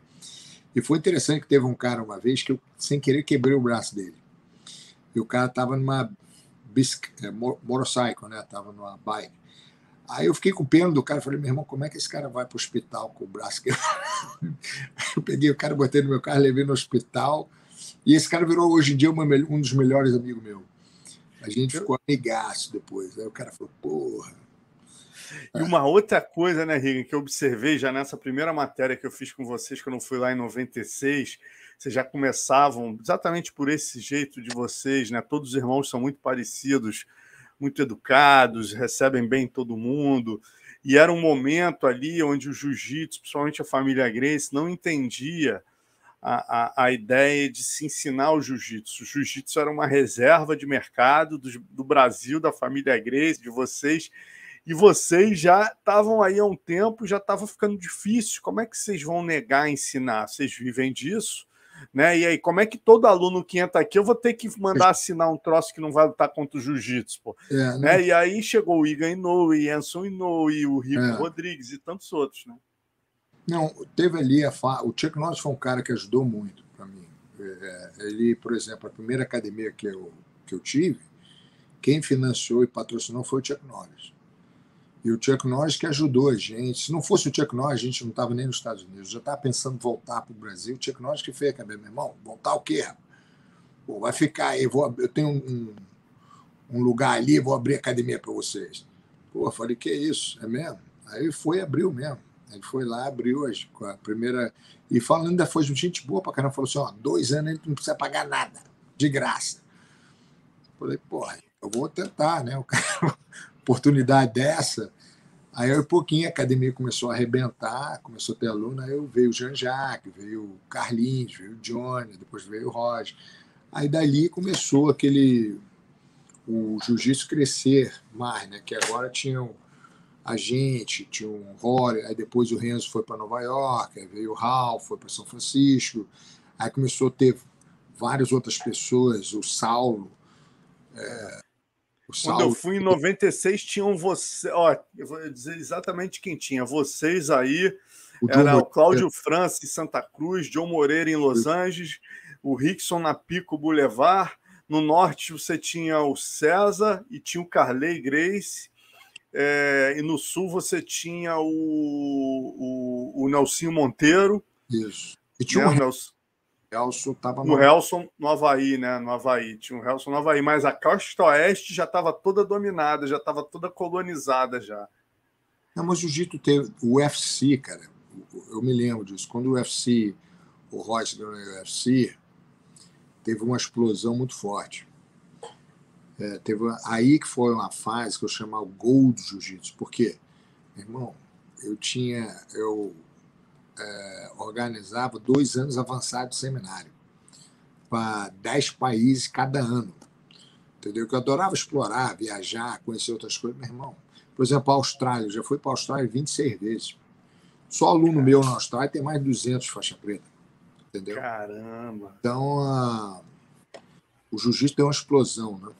E foi interessante que teve um cara uma vez que eu, sem querer, quebrei o braço dele. E o cara tava numa bisc, é, motorcycle, né? Tava numa bike. Aí eu fiquei com pena do cara, falei, meu irmão, como é que esse cara vai para o hospital com o braço quebrado? Eu peguei o cara, botei no meu carro, levei no hospital. E esse cara virou hoje em dia uma, um dos melhores amigos meus. A gente ficou amigaço depois. Aí o cara falou, porra, e uma outra coisa, né, Riga, que eu observei já nessa primeira matéria que eu fiz com vocês, que eu não fui lá em 96, vocês já começavam exatamente por esse jeito de vocês, né? Todos os irmãos são muito parecidos, muito educados, recebem bem todo mundo. E era um momento ali onde o jiu-jitsu, principalmente a família Grace, não entendia a, a, a, ideia de se ensinar o jiu-jitsu. O jiu-jitsu era uma reserva de mercado do, do Brasil, da família Grace, de vocês, e vocês já estavam aí há um tempo, já estava ficando difícil. Como é que vocês vão negar ensinar? Vocês vivem disso? Né? E aí, como é que todo aluno que entra aqui, eu vou ter que mandar assinar um troço que não vai lutar contra o jiu-jitsu, pô. É, né? E aí chegou o Igan Inoue, Enson Inoue, o Rico é. Rodrigues e tantos outros, né? Não, teve ali a fa... o Chuck Norris foi um cara que ajudou muito para mim. É, ele, por exemplo, a primeira academia que eu, que eu tive, quem financiou e patrocinou foi o Chuck Norris. E o Chuck Norris que ajudou a gente. Se não fosse o Chuck Norris, a gente não estava nem nos Estados Unidos. Já estava pensando em voltar para o Brasil. O Chuck Norris que fez, cabelo, meu irmão, voltar o quê? Pô, vai ficar aí, vou, eu tenho um, um lugar ali, vou abrir academia para vocês. Pô, falei, que isso? É mesmo? Aí foi abriu mesmo. Ele foi lá, abriu as, a primeira. E falando, ainda foi gente boa pra caramba. Falou assim: ó, dois anos ele não precisa pagar nada, de graça. Falei, porra, eu vou tentar, né? O cara, oportunidade dessa. Aí, um pouquinho, a academia começou a arrebentar, começou a ter aluno. Aí eu, veio o Jean-Jacques, veio o Carlinhos, veio o Johnny, depois veio o Roger. Aí dali começou aquele. o jiu-jitsu crescer mais, né? Que agora tinham a gente, tinha um Rory, aí depois o Renzo foi para Nova York, aí veio o Ralph, foi para São Francisco, aí começou a ter várias outras pessoas, o Saulo. É. Quando eu fui em 96, tinham você. Ó, eu vou dizer exatamente quem tinha. Vocês aí. O era o Cláudio França em Santa Cruz, John Moreira em Los Angeles, o Rickson na Pico Boulevard. No norte você tinha o César e tinha o Carley Grace é, e no sul você tinha o, o, o Nelsinho Monteiro. Isso. E tinha né, o Nelson. Helson tava no... O Helson no Havaí, né? No Havaí. Tinha o Helson no Havaí, mas a costa oeste já estava toda dominada, já estava toda colonizada já. Não, mas o jiu teve. O UFC, cara, eu me lembro disso. Quando o UFC, o Royce deu no UFC, teve uma explosão muito forte. É, teve aí que foi uma fase que eu chamava gol do jiu-jitsu. Por quê? Meu irmão, eu tinha. Eu é, organizava dois anos avançados de seminário para dez países cada ano. Entendeu? Que eu adorava explorar, viajar, conhecer outras coisas, meu irmão. Por exemplo, a Austrália, eu já fui para a Austrália 26 vezes. Só aluno meu na Austrália tem mais de 200 faixa preta. Entendeu? Caramba! Então, a... o jiu-jitsu deu uma explosão, né?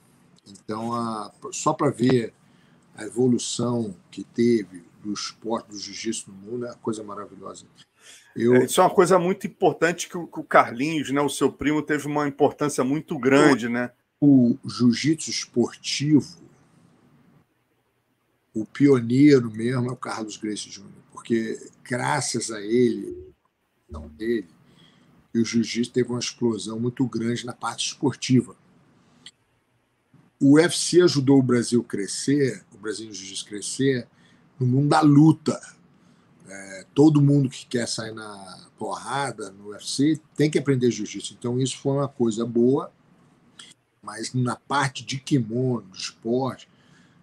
Então, a, só para ver a evolução que teve do esporte do jiu-jitsu no mundo é uma coisa maravilhosa. Eu... É, isso é uma coisa muito importante que o, que o, Carlinhos, né, o seu primo, teve uma importância muito grande, né? O jiu-jitsu esportivo, o pioneiro mesmo é o Carlos Gracie Jr., porque graças a ele, não dele, o jiu-jitsu teve uma explosão muito grande na parte esportiva o UFC ajudou o Brasil a crescer, o Brasil Jiu-Jitsu crescer, no mundo da luta. É, todo mundo que quer sair na porrada no UFC tem que aprender jiu-jitsu. Então, isso foi uma coisa boa, mas na parte de kimono, do esporte,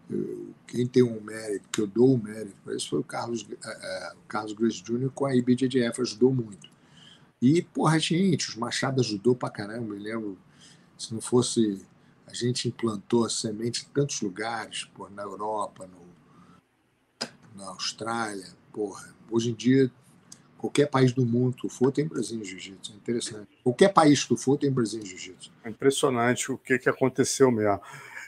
eu, quem tem um mérito, que eu dou o um mérito para isso, foi o Carlos, é, é, o Carlos Grace Jr. com a IBJJF, ajudou muito. E, porra, gente, os Machado ajudou pra caramba, eu lembro, se não fosse a gente implantou a semente em tantos lugares, por na Europa, no, na Austrália, porra. Hoje em dia, qualquer país do mundo que tu for tem Brasil Jiu-Jitsu. É interessante. Qualquer país que tu for tem Brasil Jiu-Jitsu. É impressionante o que, que aconteceu mesmo.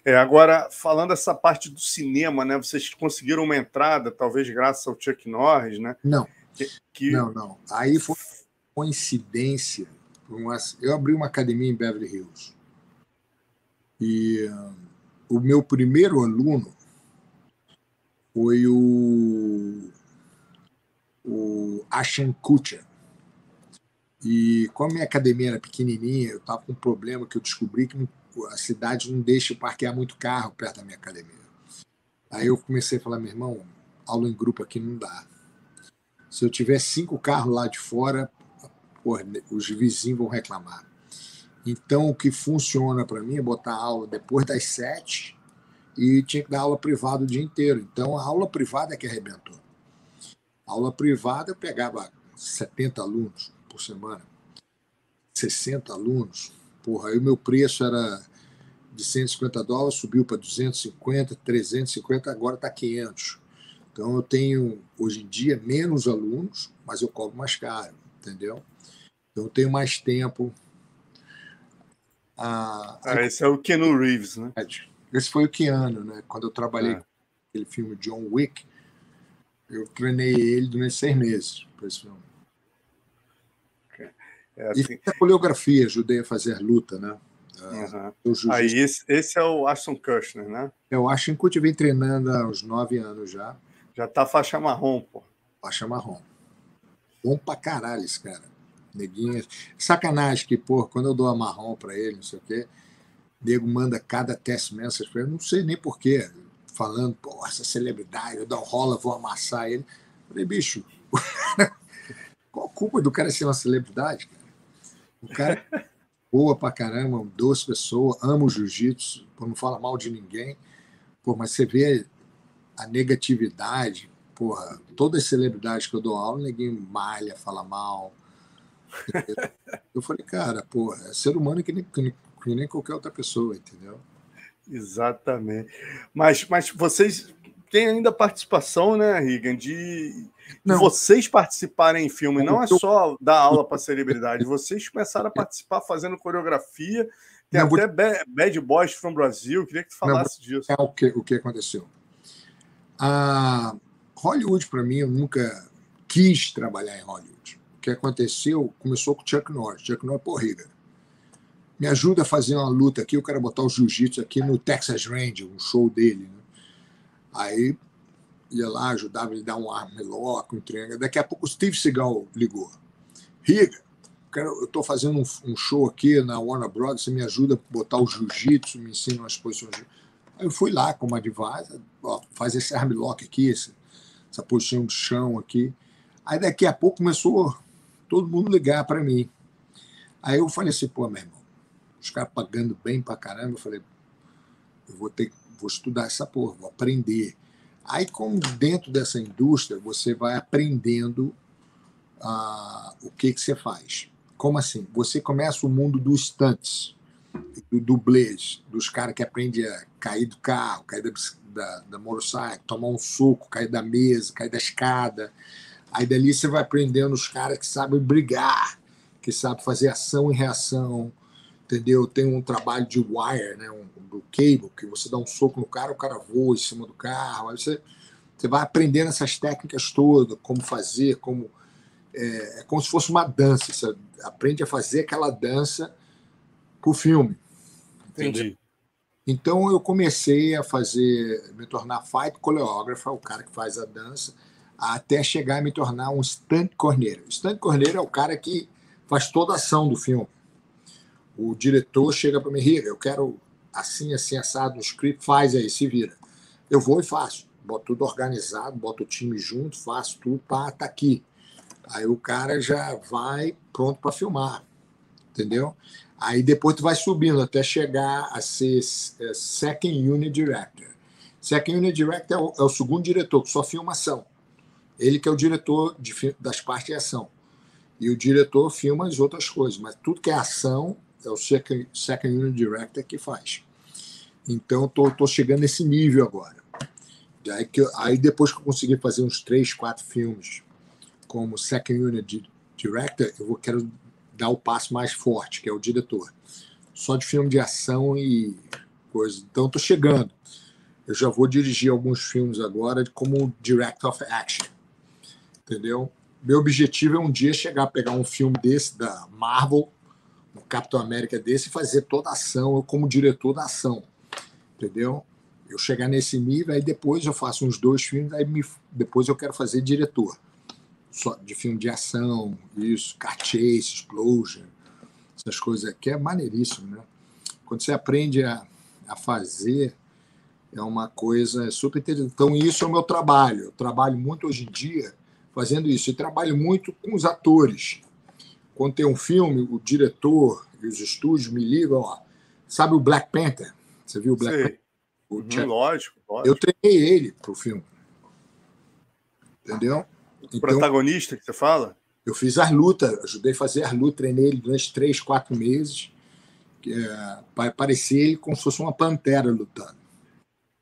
É, agora, falando essa parte do cinema, né? Vocês conseguiram uma entrada, talvez graças ao Chuck Norris, né? Não. Que, que... Não, não. Aí foi coincidência. Eu abri uma academia em Beverly Hills. E uh, o meu primeiro aluno foi o, o Ashen Kutcher. E como a minha academia era pequenininha, eu estava com um problema que eu descobri que a cidade não deixa eu parquear muito carro perto da minha academia. Aí eu comecei a falar, meu irmão, aula em grupo aqui não dá. Se eu tiver cinco carros lá de fora, os vizinhos vão reclamar. Então, o que funciona para mim é botar aula depois das sete e tinha que dar aula privada o dia inteiro. Então, a aula privada é que arrebentou. A aula privada eu pegava 70 alunos por semana, 60 alunos. Porra, aí o meu preço era de 150 dólares, subiu para 250, 350, agora está 500. Então, eu tenho, hoje em dia, menos alunos, mas eu cobro mais caro, entendeu? Então, eu tenho mais tempo a, ah, esse é o Keanu Reeves, né? Esse foi o Keanu, né? Quando eu trabalhei é. com aquele filme John Wick, eu treinei ele durante seis meses para esse filme. É assim... E a coreografia, ajudei a fazer luta, né? Uhum. Aí esse, esse, é o Ashton Kutcher, né? É o Ashton Kutcher vem treinando há uns nove anos já. Já tá faixa marrom, pô. Faixa marrom. Bom pra caralho esse cara. Neguinho. Sacanagem que, pô, quando eu dou a marrom para ele, não sei o quê, nego manda cada test message para ele, não sei nem porquê, falando, pô, essa celebridade, eu dou rola, vou amassar ele. Eu falei, bicho, qual a culpa do cara ser uma celebridade, cara? O cara é boa pra caramba, doce pessoa, ama o jiu-jitsu, não fala mal de ninguém. Pô, mas você vê a negatividade, porra, todas as celebridades que eu dou aula, ninguém malha, fala mal. Eu falei, cara, porra, é ser humano que nem, que nem qualquer outra pessoa, entendeu? Exatamente. Mas, mas vocês têm ainda participação, né, Regan, de não. vocês participarem em filme. Não é só dar aula para celebridade. Vocês começaram a participar fazendo coreografia. Tem não, até vou... Bad Boys from Brasil. Queria que tu falasse não, disso. É o que, o que aconteceu. A Hollywood, para mim, eu nunca quis trabalhar em Hollywood. O que aconteceu começou com o Chuck Norris. Chuck Norris, porriga. Me ajuda a fazer uma luta aqui. Eu quero botar o jiu-jitsu aqui no Texas Ranger, um show dele. Né? Aí ia lá, ajudava ele a dar um armlock, um triângulo. Daqui a pouco o Steve Seagal ligou. Riga, eu estou fazendo um, um, show aqui na Warner Bros. Você me ajuda a botar o jiu-jitsu, me ensina umas posições. Aí eu fui lá como advisor, ó, faz esse armlock aqui, esse, essa posição de chão aqui. Aí daqui a pouco começou todo mundo ligar para mim. Aí eu falei assim, pô, meu irmão, os caras pagando bem pra caramba. Eu falei, eu vou ter vou estudar essa porra, vou aprender. Aí, como dentro dessa indústria, você vai aprendendo uh, o que, que você faz. Como assim? Você começa o mundo dos stunts, do dublês, dos caras que aprendem a cair do carro, cair da, da, da motorcycle, tomar um soco, cair da mesa, cair da escada. Aí dali você vai aprendendo os caras que sabem brigar, que sabem fazer ação e reação, entendeu? Tem um trabalho de wire, né? Um, do cable, que você dá um soco no cara, o cara voa em cima do carro. Aí você, você vai aprendendo essas técnicas todas, como fazer, como. É, é como se fosse uma dança. Você aprende a fazer aquela dança pro filme. Entendeu? Entendi. Então eu comecei a fazer, me tornar fight coreógrafo, o cara que faz a dança, até chegar a me tornar um stunt corneiro. Stunt corneiro é o cara que faz toda a ação do filme. O diretor chega para mim, Riga, eu quero assim, assim, assado no script, faz aí, se vira. Eu vou e faço. Boto tudo organizado, boto o time junto, faço tudo, pá, tá aqui. Aí o cara já vai pronto para filmar, entendeu? Aí depois tu vai subindo até chegar a ser é, Second Unit Director. Second Unit Director é o, é o, segundo diretor, que só filma ação. Ele que é o diretor de, das partes de ação. E o diretor filma as outras coisas, mas tudo que é ação, é o Second, second Unit Director que faz. Então, tô, tô chegando nesse nível agora. Aí, que, aí depois que eu conseguir fazer uns três, quatro filmes como Second Unit Director, eu vou, quero dar o passo mais forte, que é o diretor. Só de filme de ação e coisa. Então, tô chegando. Eu já vou dirigir alguns filmes agora como Director of Action. Entendeu? Meu objetivo é um dia chegar a pegar um filme desse da Marvel um Capitão América desse e fazer toda a ação, eu como diretor da ação, entendeu? Eu chegar nesse nível, aí depois eu faço uns dois filmes, aí me, depois eu quero fazer diretor. Só de filme de ação, isso, car chase, explosion, essas coisas aqui é maneiríssimo, né? Quando você aprende a, a fazer, é uma coisa super interessante. Então, isso é o meu trabalho. Eu trabalho muito hoje em dia fazendo isso. E trabalho muito com os atores quando tem um filme, o diretor e os estúdios me ligam, ó, sabe o Black Panther? Você viu o Black Sei. Panther? O uhum, lógico, lógico, Eu treinei ele para o filme. Entendeu? O então, protagonista que você fala? Eu fiz as lutas, ajudei a fazer as lutas, treinei ele durante três, quatro meses, é, para parecer ele como se fosse uma pantera lutando.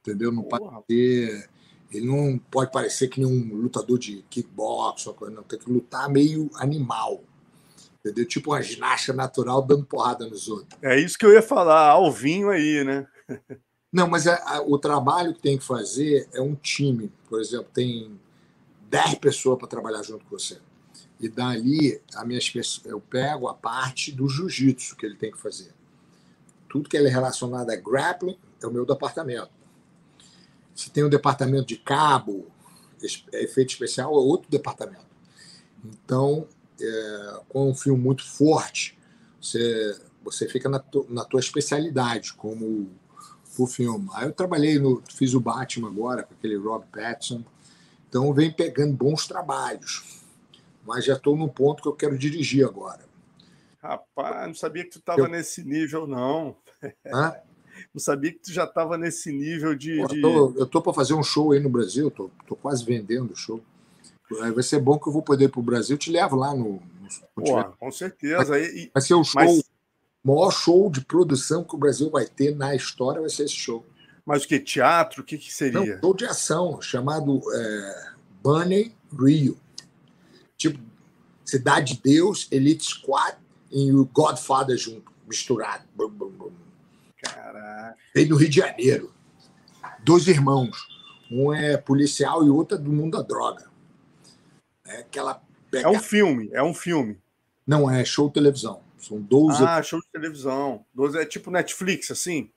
Entendeu? Não pode ter. Ele não pode parecer que nem um lutador de kickbox, não. Tem que lutar meio animal entendeu? Tipo uma ginástica natural dando porrada nos outros. É isso que eu ia falar, Alvinho aí, né? Não, mas a, a, o trabalho que tem que fazer é um time. Por exemplo, tem 10 pessoas para trabalhar junto com você. E dali, a minha, eu pego a parte do jiu-jitsu que ele tem que fazer. Tudo que é relacionado a grappling é o meu departamento. Se tem um departamento de cabo, efeito especial, é outro departamento. Então, é, com um filme muito forte, você, você fica na, tu, na tua especialidade como o filme. Aí eu trabalhei no. fiz o Batman agora, com aquele Rob Pattinson. Então venho pegando bons trabalhos. Mas já estou no ponto que eu quero dirigir agora. Rapaz, não sabia que tu estava eu... nesse nível, não. Hã? Não sabia que tu já estava nesse nível de. Pô, de... Eu tô, para fazer um show aí no Brasil, tô, tô quase vendendo o show. Vai ser bom que eu vou poder ir para o Brasil. Eu te levo lá no. no Pô, com certeza. Vai, vai ser o show, Mas... maior show de produção que o Brasil vai ter na história, vai ser esse show. Mas o que? Teatro? O que, que seria? Não, show de ação, chamado é, Bunny Rio. Tipo, Cidade de Deus, Elite Squad e o Godfather junto, misturado. Caraca. Veio no Rio de Janeiro. Dois irmãos. Um é policial e outro é do mundo da droga. É aquela. É um filme, é um filme. Não, é show de televisão. São 12. Ah, show de televisão. 12 é tipo Netflix, assim?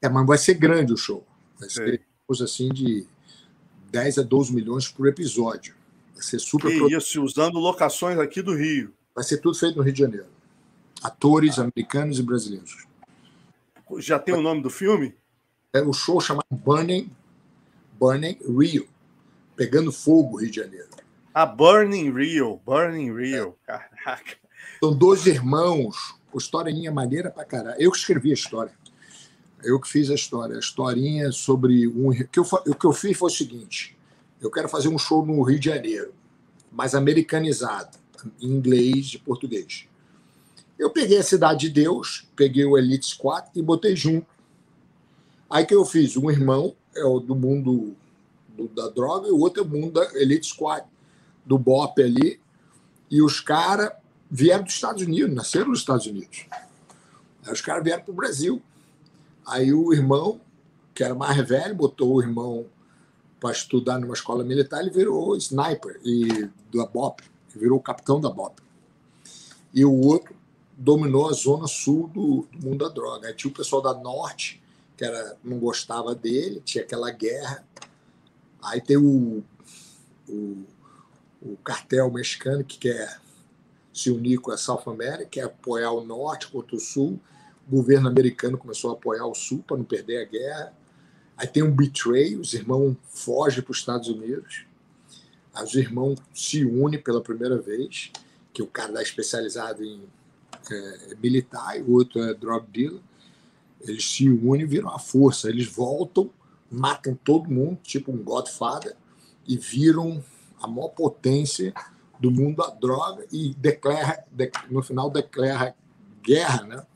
É, mas vai ser grande o show. Vai Sei. ser coisa assim de 10 a 12 milhões por episódio. Vai ser super. Que isso, usando locações aqui do Rio. Vai ser tudo feito no Rio de Janeiro. Atores ah. americanos e brasileiros. Já tem o nome do filme? É o show chamado Burning, Burning Rio. Pegando Fogo, Rio de Janeiro. Ah, Burning Rio, Burning Rio. É. Caraca. São dois irmãos, com historinha maneira pra caralho. Eu que escrevi a história. Eu que fiz a história. A historinha sobre um. O que eu, o que eu fiz foi o seguinte: eu quero fazer um show no Rio de Janeiro, mas americanizado, em inglês e português. Eu peguei a Cidade de Deus, peguei o Elite Squad e botei junto. Aí que eu fiz? Um irmão é o do mundo do, da droga e o outro é o mundo da Elite Squad, do BOP ali. E os caras vieram dos Estados Unidos, nasceram nos Estados Unidos. Aí os caras vieram para o Brasil. Aí o irmão, que era mais velho, botou o irmão para estudar numa escola militar, ele virou sniper e da BOP, virou capitão da BOP. E o outro dominou a zona sul do, do mundo da droga. Aí tinha o pessoal da norte, que era, não gostava dele, tinha aquela guerra. Aí tem o, o, o cartel mexicano que quer se unir com a South America, quer apoiar o norte contra o sul. O governo americano começou a apoiar o sul para não perder a guerra. Aí tem um betray, os irmãos fogem para os Estados Unidos. Os irmãos se unem pela primeira vez, que o cara é especializado em é, militar e o outro é drug dealer. Eles se unem e viram a força. Eles voltam, matam todo mundo, tipo um Godfather, e viram a maior potência do mundo da droga e declara, no final declara guerra, né?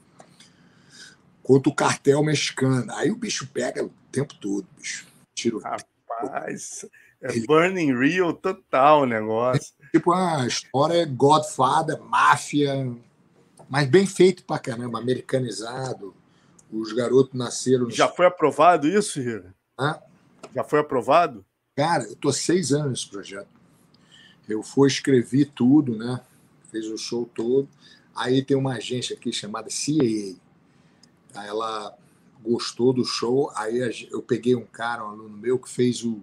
Contra o cartel mexicano. Aí o bicho pega o tempo todo, bicho. Tiro. Rapaz, é Ele... Burning Real total o negócio. É, tipo, a história é Godfather, máfia, mas bem feito pra caramba, americanizado. Os garotos nasceram. Já foi aprovado isso, Rira? Já foi aprovado? Cara, eu tô há seis anos nesse projeto. Eu fui escrevi tudo, né? Fez o show todo. Aí tem uma agência aqui chamada CAA. Ela gostou do show. Aí eu peguei um cara, um aluno meu, que fez o,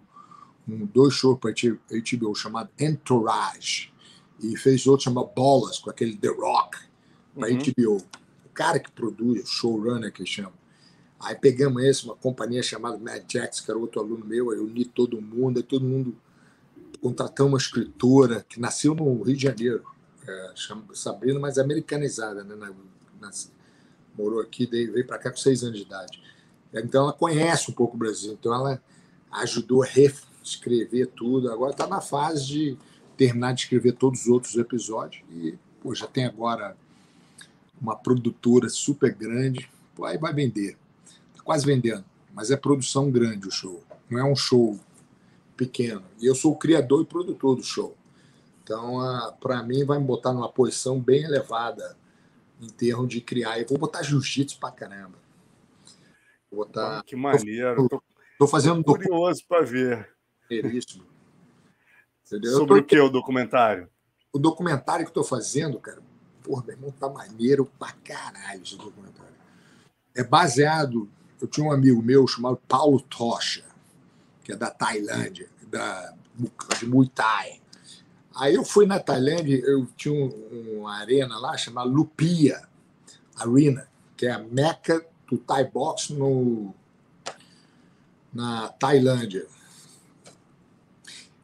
um, dois shows para HBO chamado Entourage. E fez outro chamado Bolas, com aquele The Rock para uhum. HBO. O cara que produz, o showrunner que chama. Aí pegamos esse, uma companhia chamada Mad Jax, que era outro aluno meu, aí uni todo mundo, aí todo mundo contratamos uma escritora que nasceu no Rio de Janeiro, é, chama Sabrina, mas americanizada, né? Na, na, morou aqui, veio para cá com seis anos de idade. Então ela conhece um pouco o Brasil, então ela ajudou a reescrever tudo. Agora está na fase de terminar de escrever todos os outros episódios e pô, já tem agora uma produtora super grande, pô, aí vai vender. Quase vendendo, mas é produção grande o show. Não é um show pequeno. E eu sou o criador e produtor do show. Então, para mim, vai me botar numa posição bem elevada em termos de criar. Eu vou botar jiu-jitsu para caramba. Vou botar. que maneiro. Tô, tô fazendo. Tô curioso para ver. Isso. Entendeu? Sobre tô... o que o documentário? O documentário que estou fazendo, cara, Porra, meu irmão, tá maneiro pra caralho esse documentário. É baseado. Eu tinha um amigo meu chamado Paulo Tocha, que é da Tailândia, da, de Muay Thai. Aí eu fui na Tailândia, eu tinha um, uma arena lá chamada Lupia Arena, que é a meca do Thai Box no, na Tailândia.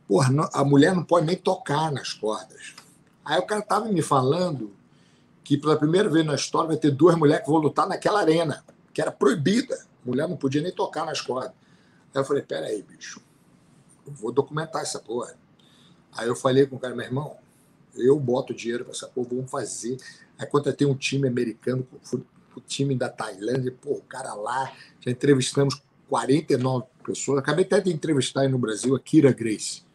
Porra, a mulher não pode nem tocar nas cordas. Aí o cara estava me falando que pela primeira vez na história vai ter duas mulheres que vão lutar naquela arena, que era proibida. Mulher não podia nem tocar nas cordas. Aí eu falei, peraí, bicho, eu vou documentar essa porra. Aí eu falei com o cara, meu irmão, eu boto dinheiro para essa porra, vamos fazer. Aí contratei um time americano, o time da Tailândia, pô, o cara lá, já entrevistamos 49 pessoas. Acabei até de entrevistar aí no Brasil a Kira Grace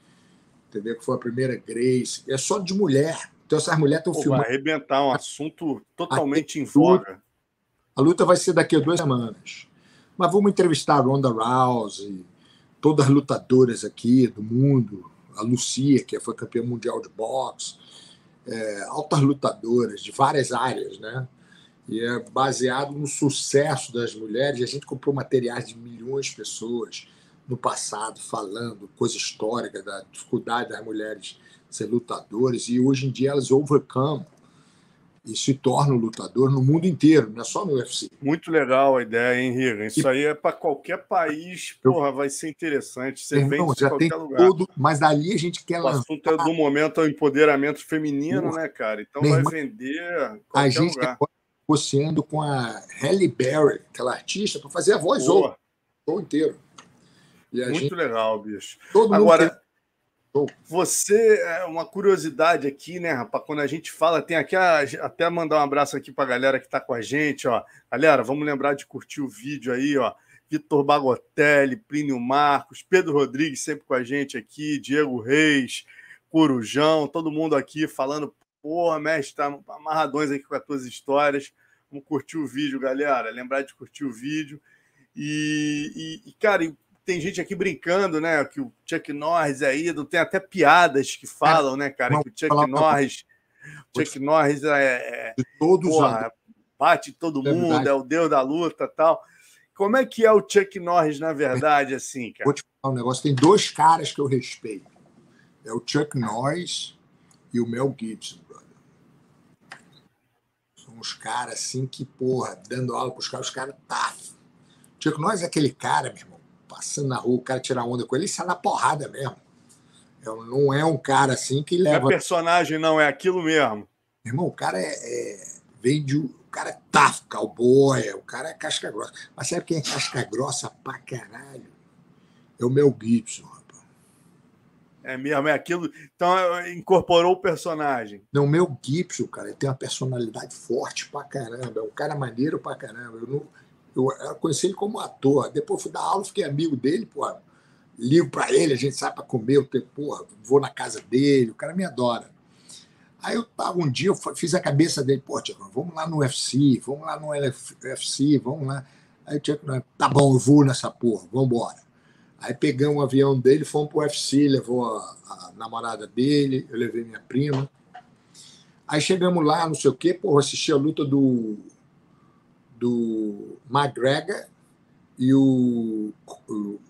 entendeu? Que foi a primeira Grace. É só de mulher. Então essas mulheres estão filmando. Vai arrebentar um assunto totalmente em voga. A luta vai ser daqui a duas semanas. Mas vamos entrevistar a Ronda Rousey, todas as lutadoras aqui do mundo, a Lucia, que foi campeã mundial de boxe, é, altas lutadoras de várias áreas, né? E é baseado no sucesso das mulheres. A gente comprou materiais de milhões de pessoas no passado, falando coisa histórica da dificuldade das mulheres ser lutadoras, e hoje em dia elas overcome e se tornam lutador no mundo inteiro, não é só no UFC. Muito legal a ideia, hein, Riga? Isso e... aí é para qualquer país, porra, vai ser interessante. Você vem de qualquer lugar. Todo... Mas dali a gente quer O assunto é do momento é o empoderamento feminino, porra. né, cara? Então vai irmão, vender A gente lugar. Tá negociando com a Halle Berry, aquela artista, para fazer a voz ou o inteiro. Muito gente... legal, bicho. Todo Agora, você, é uma curiosidade aqui, né, rapaz? Quando a gente fala, tem aqui a, até mandar um abraço aqui para a galera que está com a gente, ó. Galera, vamos lembrar de curtir o vídeo aí, ó. Vitor Bagotelli, Plínio Marcos, Pedro Rodrigues sempre com a gente aqui, Diego Reis, Corujão, todo mundo aqui falando, porra, mestre, tá amarradões aqui com as tuas histórias. Vamos curtir o vídeo, galera. Lembrar de curtir o vídeo. E, e, e cara, tem gente aqui brincando, né? Que o Chuck Norris é ídolo, tem até piadas que falam, né, cara? que o Chuck Norris. Chuck Norris é. é de todos porra, bate todo é mundo, é o deus da luta tal. Como é que é o Chuck Norris, na verdade, assim, cara? Vou te falar um negócio: tem dois caras que eu respeito. É o Chuck Norris e o Mel Gibson, brother. São os caras assim que, porra, dando aula para os caras, os caras tá. Chuck Norris é aquele cara, meu irmão passando na rua, o cara tirar onda com ele, ele sai na porrada mesmo. Não é um cara assim que leva. Não é personagem, não, é aquilo mesmo. Irmão, o cara é, é vem de. O cara é tough, cowboy, o cara é casca grossa. Mas sabe quem é casca grossa pra caralho? É o Mel Gibson, rapaz. É mesmo, é aquilo. Então incorporou o personagem. Não, o Mel Gibson, cara, ele tem uma personalidade forte pra caramba. É um cara maneiro pra caramba. Eu não eu, conheci ele como ator. Depois fui dar aula, fiquei amigo dele, pô. Ligo para ele, a gente sai para comer, eu tenho, porra, vou na casa dele, o cara me adora. Aí eu tava um dia, eu fiz a cabeça dele, pô, Tiago, vamos lá no UFC, vamos lá no UFC, vamos lá. Aí o Tiago, tá bom, eu vou nessa porra, vamos embora. Aí pegamos um avião dele, fomos pro UFC, levou a, a, namorada dele, eu levei minha prima. Aí chegamos lá, não sei o quê, porra, assisti a luta do do McGregor e o, o,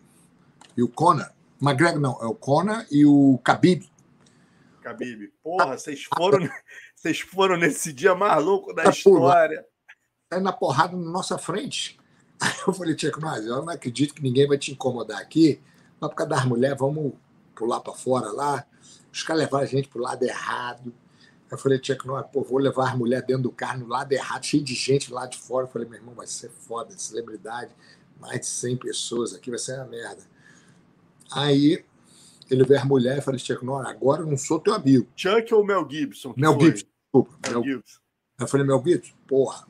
e o Conor. McGregor não, é o Conor e o Khabib. Khabib. Porra, vocês foram, vocês foram nesse dia mais louco da história. Tá na porrada na nossa frente. Aí eu falei, Tcheco, mas eu não acredito que ninguém vai te incomodar aqui. Mas por causa das mulheres, vamos pular para fora lá. Os caras levaram a gente pro lado errado. Eu falei, tinha que não, pô, vou levar as mulheres dentro do carro no lado errado, cheio de gente lá de fora. Eu falei, meu irmão, vai ser foda, celebridade, mais de 100 pessoas aqui, vai ser uma merda. Aí ele veio as mulheres e falei, Chuck não, agora eu não sou teu amigo. Chuck ou Mel Gibson? Mel foi? Gibson, desculpa. Mel, Mel Gibson. Eu falei, Mel Gibson, porra,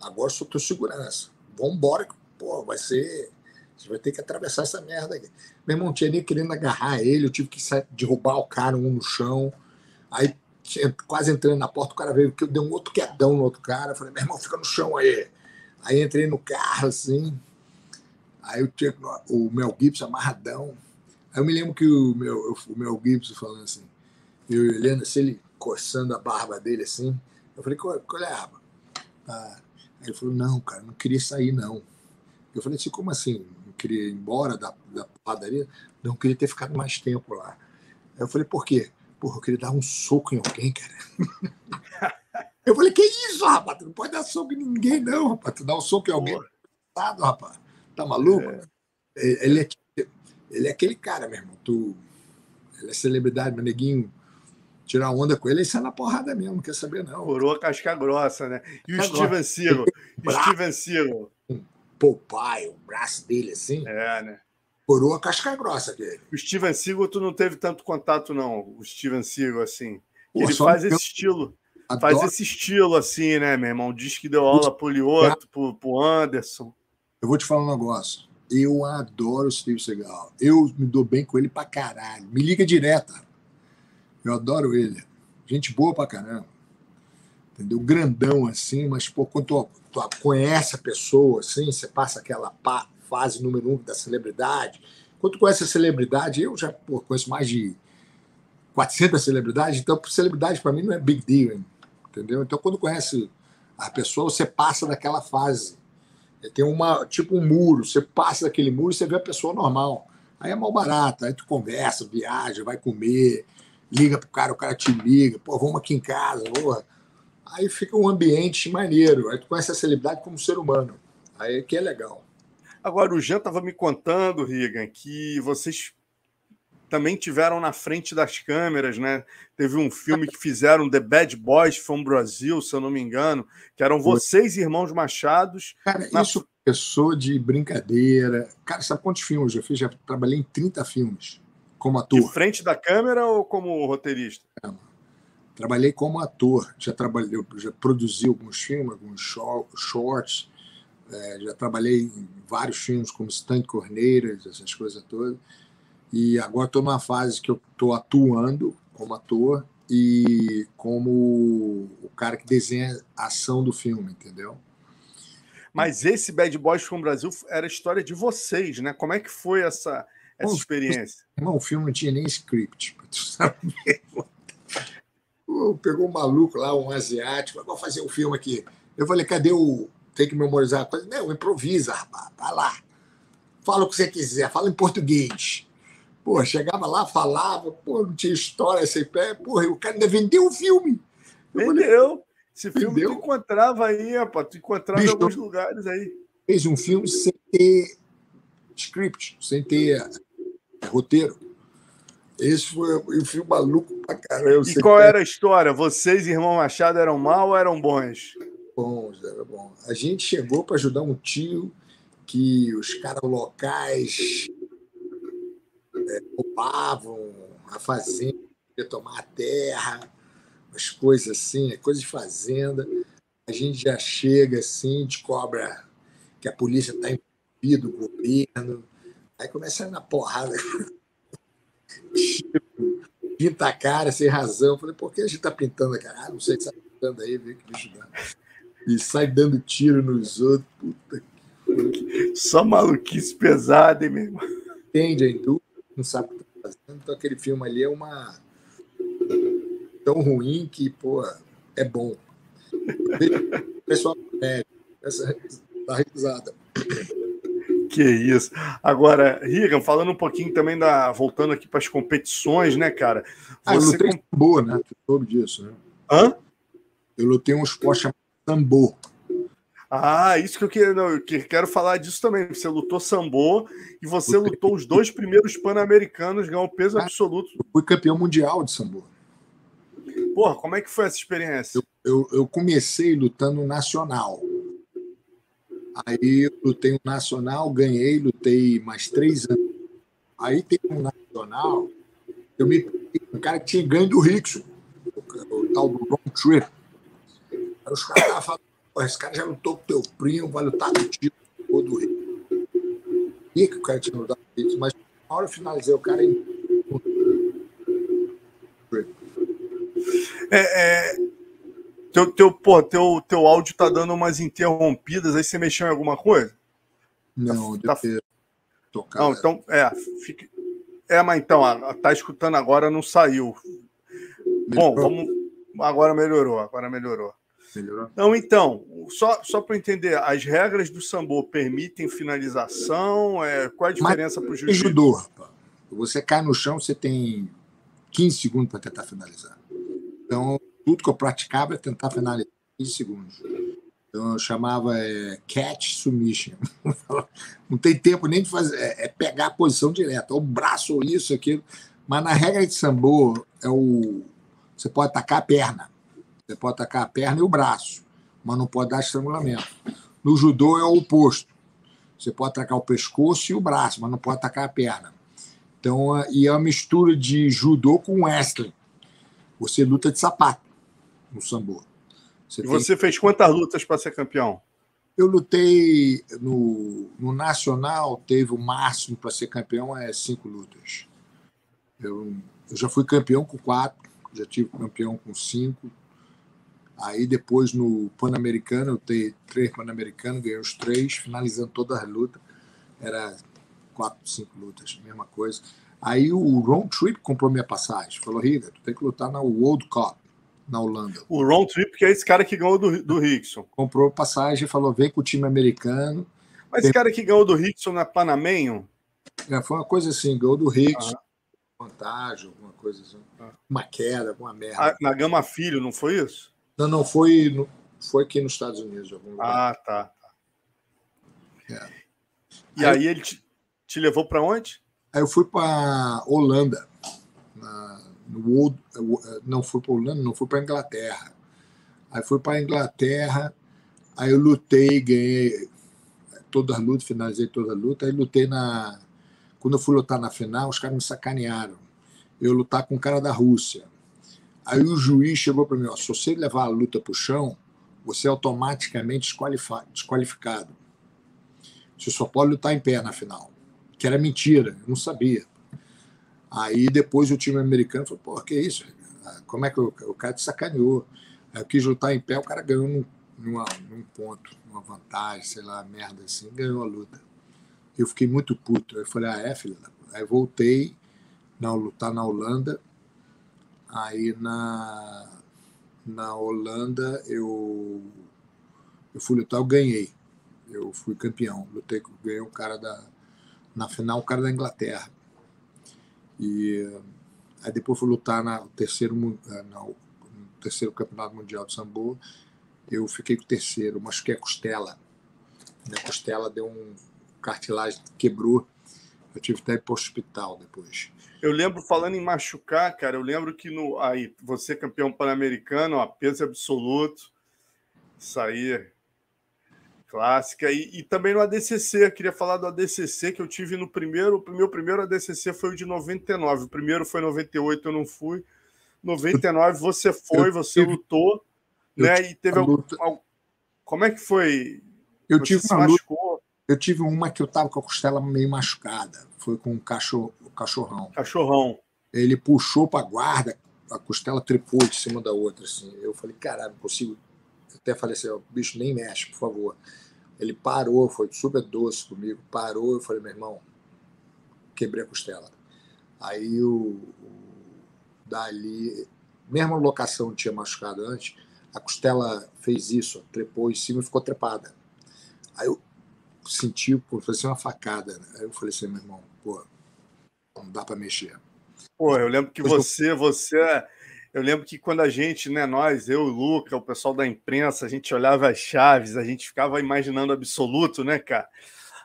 agora sou teu segurança. Vambora, porra, vai ser. Você vai ter que atravessar essa merda aqui. Meu irmão, tinha nem querendo agarrar ele, eu tive que derrubar o cara um no chão. Aí quase entrando na porta, o cara veio que eu dei um outro quedão no outro cara. Falei, meu irmão, fica no chão aí. Aí entrei no carro, assim. Aí eu tinha o Mel Gibson amarradão. Aí eu me lembro que o meu, o Mel Gibson falando assim, eu Helena, se ele coçando a barba dele assim. Eu falei, qual, qual é a arma? Ah. Aí ele falou, não, cara, não queria sair, não. Eu falei assim, como assim? Não queria ir embora da, da padaria? Não queria ter ficado mais tempo lá. Aí eu falei, por quê? Porra, eu queria dar um soco em alguém, cara. eu falei, que isso, rapaz? Tu não pode dar soco em ninguém, não, rapaz. Tu dá um soco em alguém, tá, rapaz. Tá maluco? É. Ele, é, ele é aquele cara, meu irmão. Tu, ele é celebridade, meu neguinho tirar onda com ele, e sai na porrada mesmo, não quer saber, não. Coroa casca grossa, né? E o Steven Seagal? Steven Seagal? Popeye, o braço dele assim. É, né? Coroa casca grossa dele. O Steven Seagal, tu não teve tanto contato, não. O Steven Seagal, assim. Pô, ele faz esse estilo. Adoro. Faz esse estilo assim, né, meu irmão? Diz que deu aula pro Lioto, pro, pro Anderson. Eu vou te falar um negócio. Eu adoro o Steve Seagal. Eu me dou bem com ele pra caralho. Me liga direto. Eu adoro ele. Gente boa pra caramba. Entendeu? Grandão assim, mas pô, quando tu, tu conhece a pessoa, assim, você passa aquela pá, fase número um da celebridade. Quando conhece a celebridade, eu já pô, conheço mais de 400 celebridades, então celebridade para mim não é big deal, entendeu? Então quando conhece a pessoa, você passa daquela fase. Tem uma tipo um muro, você passa daquele muro e você vê a pessoa normal. Aí é mal barato, aí tu conversa, viaja, vai comer, liga pro cara, o cara te liga, pô, vamos aqui em casa, porra. Aí fica um ambiente maneiro. Aí tu conhece a celebridade como ser humano. Aí que é legal. Agora, o Jean estava me contando, Rigan, que vocês também tiveram na frente das câmeras, né? Teve um filme que fizeram, The Bad Boys from Brazil, se eu não me engano, que eram vocês, irmãos Machados. Cara, na... isso começou de brincadeira. Cara, sabe quantos filmes eu fiz? Já trabalhei em 30 filmes como ator. De frente da câmera ou como roteirista? É, trabalhei como ator. Já trabalhei, já produzi alguns filmes, alguns shorts. É, já trabalhei em vários filmes como Stanley Corneiras, essas coisas todas. E agora estou numa fase que eu estou atuando como ator e como o cara que desenha a ação do filme, entendeu? Mas esse Bad Boys from Brasil era a história de vocês, né? Como é que foi essa, essa experiência? Irmão, o filme não tinha nem script, tu sabe? Pegou um maluco lá, um asiático, vou fazer um filme aqui. Eu falei, cadê o. Tem que memorizar a coisa? Não, improvisa, rapaz, vai lá. Fala o que você quiser, fala em português. Pô, chegava lá, falava, pô, não tinha história sem pé, porra, o cara ainda vendeu o filme. vendeu. Esse filme vendeu. tu encontrava aí, rapaz, tu encontrava Bicho, em alguns lugares aí. Fez um filme sem ter script, sem ter roteiro. Esse foi um filme maluco pra caramba. E qual era a história? Vocês, irmão Machado, eram mal ou eram bons? Bons, era bom. A gente chegou para ajudar um tio que os caras locais é, roubavam a fazenda, tomar a terra, as coisas assim, coisa de fazenda. A gente já chega assim, descobre que a polícia está envolvida, o governo, Aí começa a na porrada. Pinta a cara sem razão. Falei, por que a gente tá pintando a cara? Ah, não sei, sai pintando aí, vê que bicho dá. E sai dando tiro nos outros. Puta que... Só maluquice pesada, hein, meu irmão? Entende a indústria, não sabe o que tá fazendo. Então aquele filme ali é uma. tão ruim que, pô, é bom. O pessoal é, essa tá risada. Que isso. Agora, Rigan, falando um pouquinho também da. Voltando aqui para as competições, né, cara? Ah, eu lutei comp... sambo, né? Tu soube disso, né? Hã? Eu lutei um esporte chamado sambo. Ah, isso que eu, quero, não, eu quero falar disso também. Você lutou sambo e você lutou os dois primeiros pan-americanos, ganhou peso ah, absoluto. Eu fui campeão mundial de sambo. Porra, como é que foi essa experiência? Eu, eu, eu comecei lutando nacional. Aí eu lutei um nacional, ganhei, lutei mais três anos. Aí tem um nacional, eu me um cara que tinha ganho do Rickson, o, o, tal do Long Trip. Os caras falando, esse cara já lutou com teu primo, vai lutar contigo, ou do Rickson. E que o cara tinha lutado com o Rickson, mas na hora eu finalizei o cara em... É, é, teu, teu, pô, teu, teu áudio tá dando umas interrompidas, aí você mexeu em alguma coisa? Não, tá, tá... Tocar, não, então, é, fica... é, mas então, tá escutando agora, não saiu. Bom, vamos. Agora melhorou, agora melhorou. Melhorou? Então, então, só, só para entender, as regras do sambo permitem finalização? É, qual a diferença para o judô? Judô, Você cai no chão, você tem 15 segundos para tentar finalizar. Então, tudo que eu praticava é tentar finalizar em 15 segundos. Então, eu chamava é, catch submission. Não tem tempo nem de fazer, é, é pegar a posição direta, o braço ou isso, aquilo. Mas na regra de sambo, é o, você pode atacar a perna. Você pode atacar a perna e o braço, mas não pode dar estrangulamento. No judô é o oposto. Você pode atacar o pescoço e o braço, mas não pode atacar a perna. Então, e é uma mistura de judô com wrestling. Você luta de sapato no sambo. Você e tem... você fez quantas lutas para ser campeão? Eu lutei no, no Nacional, teve o máximo para ser campeão é cinco lutas. Eu, eu já fui campeão com quatro, já tive campeão com cinco. Aí depois no Pan-Americano, eu tenho três Pan-Americanos, ganhei os três, finalizando todas as lutas. Era quatro, cinco lutas, mesma coisa. Aí o Ron Tripp comprou minha passagem. Falou, Riga, tu tem que lutar na World Cup, na Holanda. O Ron Tripp, que é esse cara que ganhou do, do Rickson. Comprou passagem, falou, vem com o time americano. Mas esse cara que ganhou do Rickson na Panamenho? É, foi uma coisa assim, ganhou do Rickson. Ah vantagem, alguma coisa assim. Ah. Uma queda, alguma merda. Ah, na Gama Filho, não foi isso? Não, não, foi, foi aqui nos Estados Unidos. Ah, tá. tá. É. E aí, aí, ele te, te levou para onde? Aí eu fui para Holanda. Na, no World, não fui para Holanda, não fui para Inglaterra. Aí fui para Inglaterra, aí eu lutei, ganhei todas as lutas, finalizei toda a luta, aí lutei na quando eu fui lutar na final, os caras me sacanearam. Eu lutar com o cara da Rússia. Aí o juiz chegou para mim: ó, se você levar a luta para o chão, você é automaticamente desqualificado. Você só pode lutar em pé na final. Que era mentira, eu não sabia. Aí depois o time americano falou: pô, que isso? Como é que o, cara te sacaneou? Aí eu quis lutar em pé, o cara ganhou num, numa, num ponto, uma vantagem, sei lá, merda assim, ganhou a luta. Eu fiquei muito puto. Eu falei, ah, é, filha? Aí voltei na lutar na Holanda. Aí na, na Holanda eu, eu fui lutar, eu ganhei. Eu fui campeão. Lutei, ganhei o cara da. Na final, o cara da Inglaterra. E aí depois fui lutar na, terceiro, eh, no terceiro campeonato mundial de sambo. Eu fiquei com o terceiro, machuquei a costela. Minha costela deu um, cartilagem quebrou. Eu tive até ir para o hospital depois. Eu lembro, falando em machucar, cara, eu lembro que no aí você campeão pan-americano, peso absoluto, sair clássica e, e, também no ADCC, eu queria falar do ADCC que eu tive no primeiro, o meu primeiro ADCC foi o de 99, o primeiro foi 98, eu não fui. 99 você foi, você lutou, né? E teve algum, como é que foi? Eu você tive uma luta, eu tive uma que eu estava com a costela meio machucada. Foi com o, cachorro, o cachorrão. Cachorrão. Ele puxou para a guarda, a costela tripou de cima da outra. Assim. Eu falei, caralho, não consigo. até falei assim, o bicho nem mexe, por favor. Ele parou, foi super doce comigo, parou. Eu falei, meu irmão, quebrei a costela. Aí o, dali, mesma locação que tinha machucado antes, a costela fez isso, trepou em cima e ficou trepada. Aí eu sentiu, pô, fazer uma facada. Né? Aí eu falei assim, meu irmão, pô, não dá para mexer. Pô, eu lembro que você, você, eu lembro que quando a gente, né, nós, eu, o Luca, o pessoal da imprensa, a gente olhava as chaves, a gente ficava imaginando absoluto, né, cara?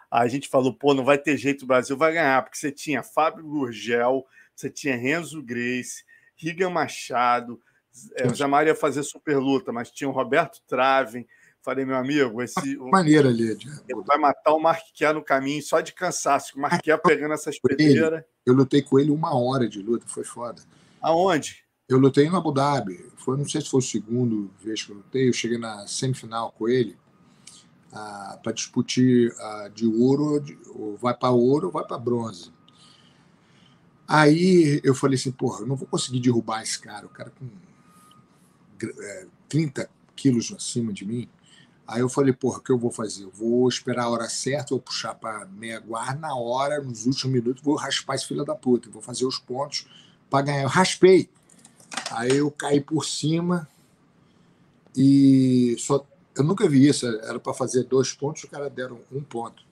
A gente falou, pô, não vai ter jeito, o Brasil vai ganhar, porque você tinha Fábio Gurgel, você tinha Renzo Grace, Riga Machado, é, o Jamar ia fazer super luta, mas tinha o Roberto Traven, Falei, meu amigo, esse. Maneira ali. Ele vai matar o Marquinhos no caminho só de cansaço. O Marquinhos pegando essas pedreiras. Eu lutei com ele uma hora de luta, foi foda. Aonde? Eu lutei no Abu Dhabi. Foi, não sei se foi o segundo vez que eu lutei. Eu cheguei na semifinal com ele ah, para disputar ah, de ouro, de, ou vai para ouro ou vai para bronze. Aí eu falei assim, porra, eu não vou conseguir derrubar esse cara. O cara com é, 30 quilos acima de mim. Aí eu falei, porra, o que eu vou fazer? Eu vou esperar a hora certa, vou puxar para meia guarda, na hora, nos últimos minutos, vou raspar esse filho da puta, vou fazer os pontos para ganhar. Eu raspei. Aí eu caí por cima e só eu nunca vi isso, era para fazer dois pontos, os caras deram um ponto.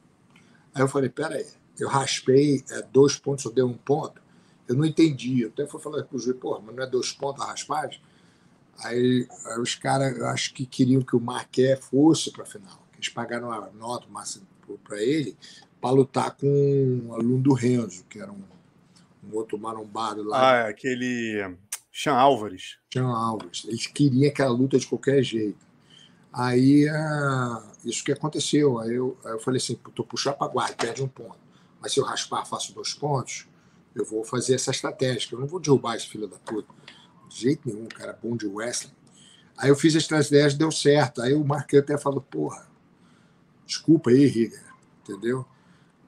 Aí eu falei, pera aí, eu raspei é, dois pontos, eu dei um ponto. Eu não entendi. Eu até fui falar com o juiz, pô, mas não é dois pontos a raspagem? Aí, aí os caras, eu acho que queriam que o Marquet fosse para a final. Eles pagaram a nota para ele para lutar com um aluno do Renzo, que era um, um outro marombado lá. Ah, é aquele Sean Álvares. Sean Álvares. Eles queriam aquela luta de qualquer jeito. Aí, uh, isso que aconteceu. Aí eu, aí eu falei assim, tô puxar para guarda, perde um ponto. Mas se eu raspar, faço dois pontos, eu vou fazer essa estratégia. Eu não vou derrubar esse filho da puta. De jeito nenhum, cara bom de wrestling. Aí eu fiz a estratégia, deu certo. Aí o Marquinhos até falou, porra, desculpa aí, Riga, entendeu?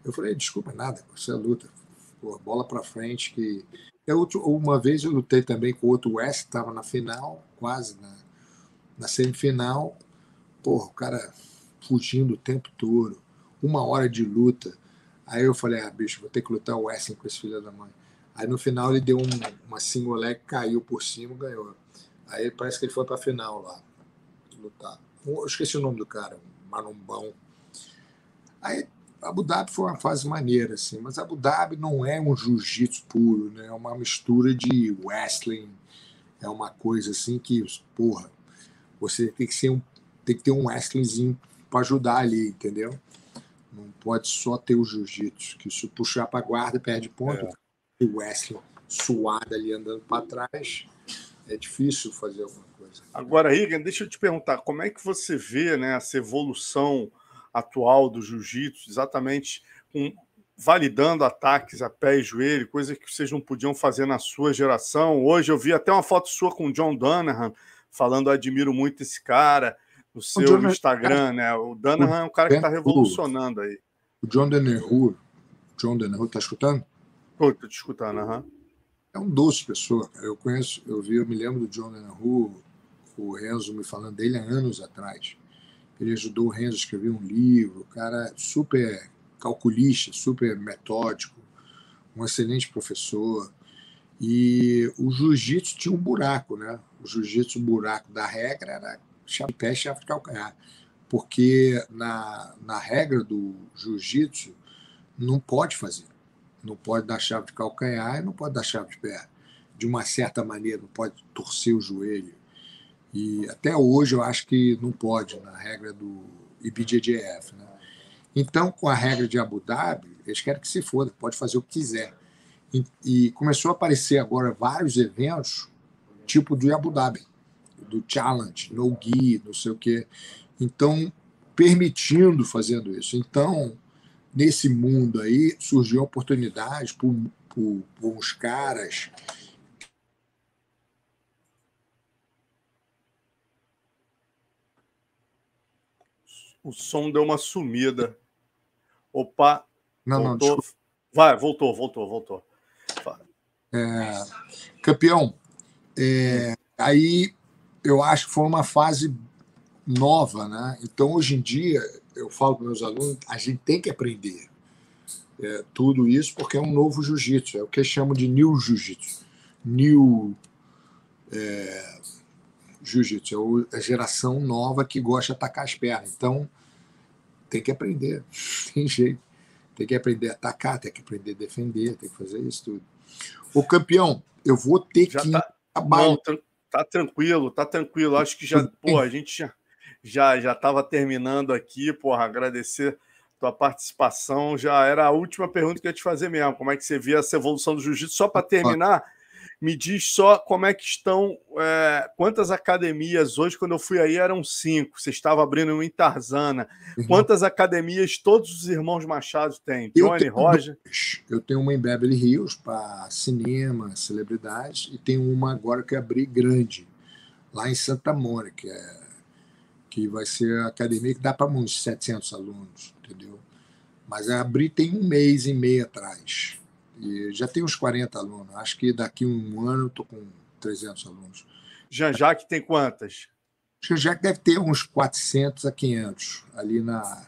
Eu falei, desculpa nada, você é luta. Pô, bola para frente. que eu, Uma vez eu lutei também com outro West, que na final, quase na, na semifinal. Porra, o cara fugindo o tempo todo, uma hora de luta. Aí eu falei, ah, bicho, vou ter que lutar o Wesley com esse filho da mãe. Aí no final ele deu um, uma single leg, caiu por cima ganhou. Aí parece que ele foi para a final lá, lutar. Eu esqueci o nome do cara, Manumbão. Aí Abu Dhabi foi uma fase maneira, assim, mas Abu Dhabi não é um jiu-jitsu puro, né? É uma mistura de wrestling, é uma coisa assim que, porra, você tem que ser um, tem que ter um wrestlingzinho para ajudar ali, entendeu? Não pode só ter o jiu-jitsu, que se puxar para guarda perde ponto. É o Wesley suado ali andando para trás, é difícil fazer alguma coisa. Agora, Rigan, deixa eu te perguntar, como é que você vê né, essa evolução atual do jiu-jitsu, exatamente com, validando ataques a pé e joelho, coisa que vocês não podiam fazer na sua geração. Hoje eu vi até uma foto sua com o John Donahan, falando admiro muito esse cara no seu Instagram, né? O Donahan é um cara que está revolucionando aí. O John Dennerhu, John Dennerhu, tá escutando? Estou te escutando, aham. É um doce pessoa, cara. Eu conheço, eu vi, eu me lembro do John Dennerhu, o Renzo me falando dele há anos atrás. Ele ajudou o Renzo a escrever um livro, cara super calculista, super metódico, um excelente professor. E o jiu-jitsu tinha um buraco, né? O jiu-jitsu, o buraco da regra era chave de pé, chave de calcanhar. Porque na, na regra do jiu-jitsu, não pode fazer não pode dar chave de calcanhar e não pode dar chave de pé. De uma certa maneira, não pode torcer o joelho. E até hoje eu acho que não pode, na regra do IBJJF. Né? Então, com a regra de Abu Dhabi, eles querem que se foda, pode fazer o que quiser. E, e começou a aparecer agora vários eventos, tipo do Abu Dhabi, do Challenge, no Gi, não sei o quê. Então, permitindo fazendo isso. Então, nesse mundo aí surgiu oportunidade por, por, por uns caras O som deu uma sumida. Opa. Não, voltou. não, Vai, voltou, voltou, voltou. É, campeão, é, aí eu acho que foi uma fase nova, né? Então, hoje em dia, eu falo para meus alunos, a gente tem que aprender é, tudo isso porque é um novo jiu-jitsu, é o que chamam de new jiu-jitsu. New é, jiu-jitsu, é a geração nova que gosta de atacar as pernas. Então, tem que aprender, tem jeito. Tem que aprender a atacar, tem que aprender a defender, tem que fazer isso tudo. O campeão, eu vou ter já que. Tá, não, tá tranquilo, tá tranquilo. Acho que já, pô, a gente já já já estava terminando aqui, porra, agradecer tua participação. Já era a última pergunta que eu ia te fazer mesmo. Como é que você via essa evolução do jiu-jitsu? Só para terminar, me diz só como é que estão, é, quantas academias hoje, quando eu fui aí, eram cinco. Você estava abrindo em Tarzana. Uhum. Quantas academias todos os irmãos Machado têm? Johnny, Roger? Dois. Eu tenho uma em Beverly Hills para cinema, celebridades, e tenho uma agora que abri grande, lá em Santa Mônica, é que vai ser a academia que dá para uns 700 alunos, entendeu? Mas a Abri tem um mês e meio atrás. E já tem uns 40 alunos. Acho que daqui um ano eu estou com 300 alunos. Jean-Jacques tem quantas? Jean-Jacques deve ter uns 400 a 500 ali na.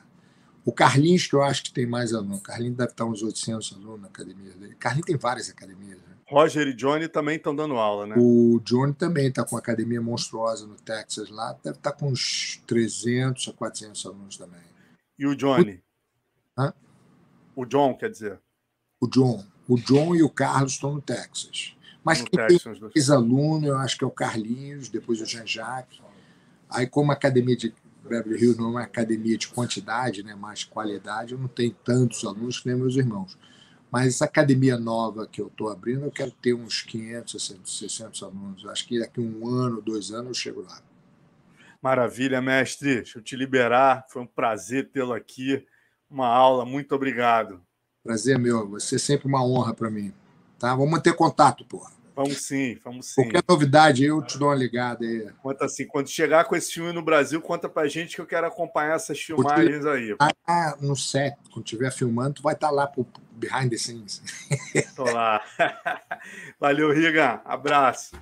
O Carlinhos, que eu acho que tem mais alunos. O Carlinhos deve estar uns 800 alunos na academia dele. Carlinhos tem várias academias. Né? Roger e Johnny também estão dando aula, né? O Johnny também está com uma academia monstruosa no Texas lá, deve estar tá com uns 300 a 400 alunos também. E o Johnny? O... Hã? O John, quer dizer? O John. O John e o Carlos estão no Texas. Mas no quem Texas, tem ex-aluno, eu acho que é o Carlinhos, depois o Jean-Jacques. Aí, como a academia de Beverly Hills não é uma academia de quantidade, né, mais qualidade, eu não tenho tantos alunos que nem meus irmãos. Mas essa academia nova que eu estou abrindo, eu quero ter uns 500, 600 alunos. Acho que daqui um ano, dois anos, eu chego lá. Maravilha, mestre. Deixa eu te liberar. Foi um prazer tê-lo aqui. Uma aula. Muito obrigado. Prazer meu. Você é sempre uma honra para mim. Tá? Vamos manter contato, porra. Vamos sim, vamos sim. Qualquer novidade, eu te dou uma ligada aí. Conta assim, quando chegar com esse filme no Brasil, conta pra gente que eu quero acompanhar essas filmagens aí. Ah, no set, quando estiver filmando, tu vai estar tá lá pro behind the scenes. Tô lá. Valeu, Riga. Abraço.